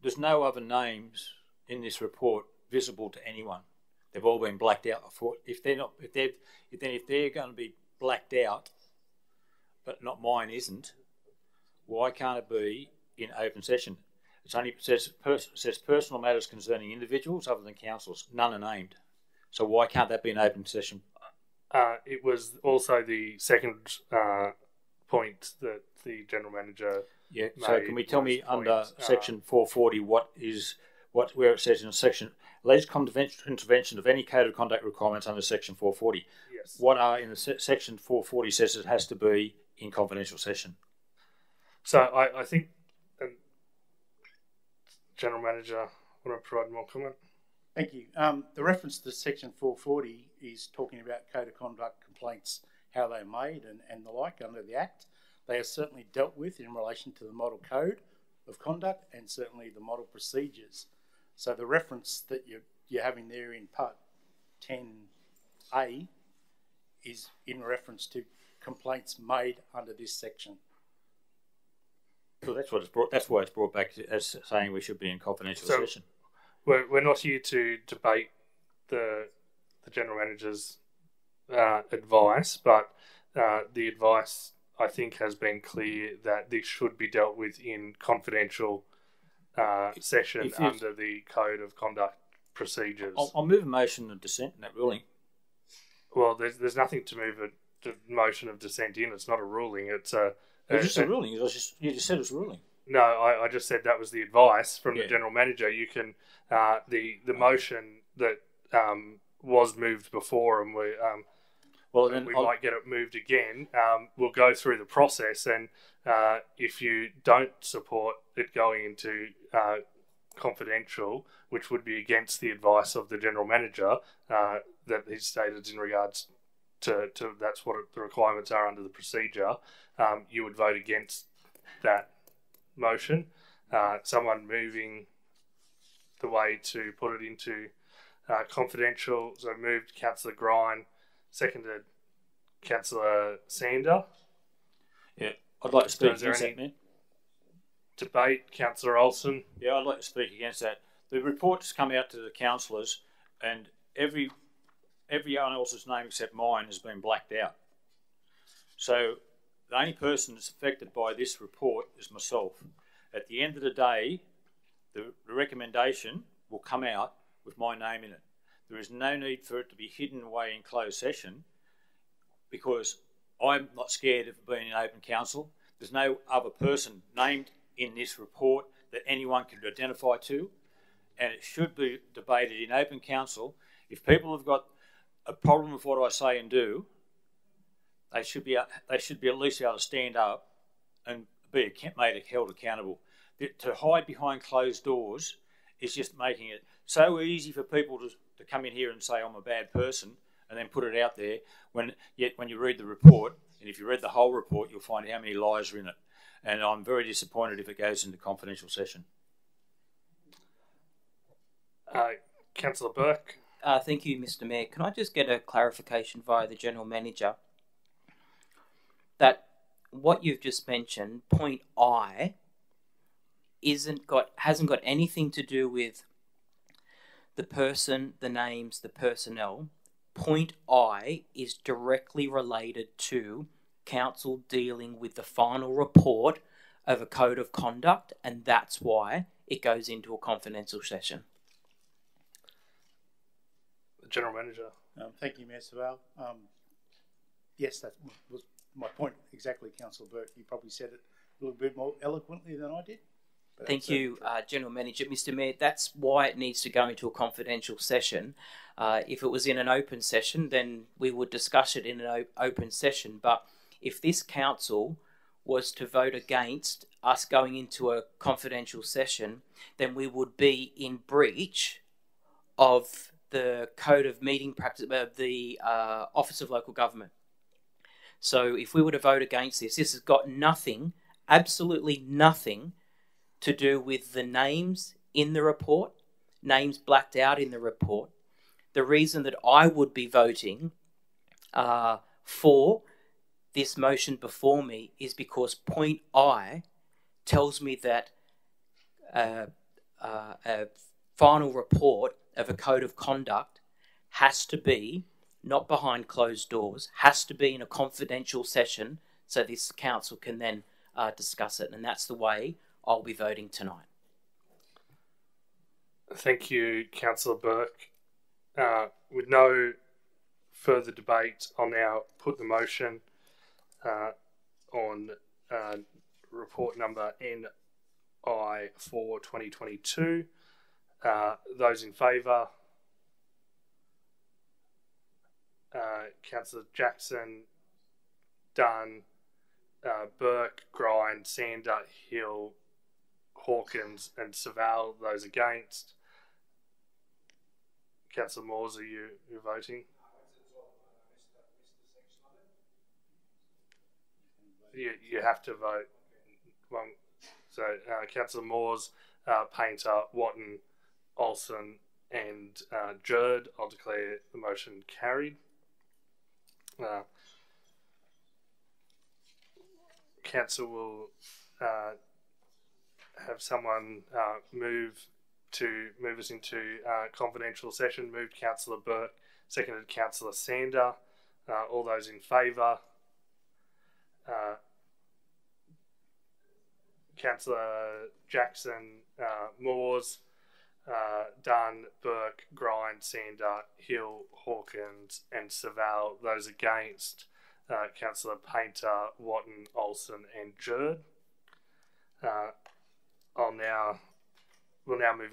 S7: there's no other names in this report visible to anyone. They've all been blacked out. If they're not, if they're, if then if they're going to be blacked out, but not mine isn't, why can't it be in open session? It only says pers says personal matters concerning individuals other than councils. None are named. So why can't that be an open session?
S1: Uh, it was also the second uh, point that the general manager.
S7: Yeah. So can we tell me under uh, section 440 what is what where it says in section alleged intervention of any code of conduct requirements under section 440?
S1: Yes.
S7: What are in the se section 440 says it has to be in confidential session.
S1: So I, I think, um, general manager, want to provide more comment?
S16: Thank you. Um, the reference to section 440 is talking about code of conduct complaints, how they're made and, and the like under the Act. They are certainly dealt with in relation to the model code of conduct and certainly the model procedures. So the reference that you're, you're having there in part 10A is in reference to complaints made under this section.
S7: So that's what it's brought. That's why it's brought back as saying we should be in confidential so session.
S1: We're we're not here to debate the the general manager's uh, advice, but uh, the advice I think has been clear that this should be dealt with in confidential uh, session under the Code of Conduct procedures.
S7: I'll, I'll, move a motion of dissent in that ruling.
S1: Well, there's there's nothing to move a, a motion of dissent in. It's not a ruling. It's a.
S7: It's just a, a ruling. Was just, you just said it was a ruling.
S1: No, I, I just said that was the advice from yeah. the general manager. You can uh, the the motion that um, was moved before and we um,
S7: Well, then
S1: we
S7: I'll-
S1: might get it moved again. Um, we'll go through the process, and uh, if you don't support it going into uh, confidential, which would be against the advice of the general manager uh, that he stated in regards to, to that's what the requirements are under the procedure, um, you would vote against that motion. Uh, someone moving the way to put it into uh, confidential. So moved Councillor Grine, seconded Councillor Sander.
S7: Yeah, I'd like to speak against
S1: any
S7: that, man.
S1: Debate, Councillor Olsen.
S7: Yeah, I'd like to speak against that. The report's come out to the councillors, and every everyone else's name except mine has been blacked out. So the only person that's affected by this report is myself. At the end of the day, the, the recommendation will come out with my name in it. There is no need for it to be hidden away in closed session because I'm not scared of being in open council. There's no other person named in this report that anyone can identify to, and it should be debated in open council. If people have got a problem with what I say and do, they should be they should be at least able to stand up and be made held accountable. To hide behind closed doors is just making it so easy for people to, to come in here and say I'm a bad person and then put it out there. When yet when you read the report and if you read the whole report, you'll find how many lies are in it. And I'm very disappointed if it goes into confidential session.
S1: Uh, Councillor Burke.
S5: Uh, thank you, Mr. Mayor. Can I just get a clarification via the General Manager that what you've just mentioned, point I, isn't got hasn't got anything to do with the person, the names, the personnel. Point I is directly related to council dealing with the final report of a code of conduct, and that's why it goes into a confidential session.
S1: The General Manager.
S17: Um, thank you, Mayor Suvaal. Um, yes, that was my point exactly, Councillor Burke. You probably said it a little bit more eloquently than I did.
S5: Thank you, uh, General Manager. Mr. Mayor, that's why it needs to go into a confidential session. Uh, if it was in an open session, then we would discuss it in an open session. But if this council was to vote against us going into a confidential session, then we would be in breach of the Code of Meeting Practice of the uh, Office of Local Government. So if we were to vote against this, this has got nothing, absolutely nothing, to do with the names in the report, names blacked out in the report. The reason that I would be voting uh, for this motion before me is because point I tells me that uh, uh, a final report of a code of conduct has to be not behind closed doors, has to be in a confidential session so this council can then uh, discuss it. And that's the way I'll be voting tonight.
S1: Thank you, Councillor Burke. Uh, with no further debate, I'll now put the motion uh, on uh, report number NI for 2022. Uh, those in favour, uh, Councillor Jackson, Dunn, uh, Burke, Grine, Sander, Hill, Hawkins, and Suvaal. Those against. Councillor Moores, are you you voting? You, you have to vote. One, so uh, Councillor Moores, uh, Painter, Watton, Olsen, and uh, Jurd. I'll declare the motion carried. Uh, council will uh, have someone uh, move to move us into uh, confidential session. Moved Councillor Burke, seconded Councillor Sander. Uh, all those in favour. Uh, Councillor Jackson, uh, Moores, uh, Dunn, Burke, Grine, Sander, Hill, Hawkins, and Suvaal. Those against, uh, Councillor Painter, Watton, Olsen, and Jurd. I'll now, we'll now move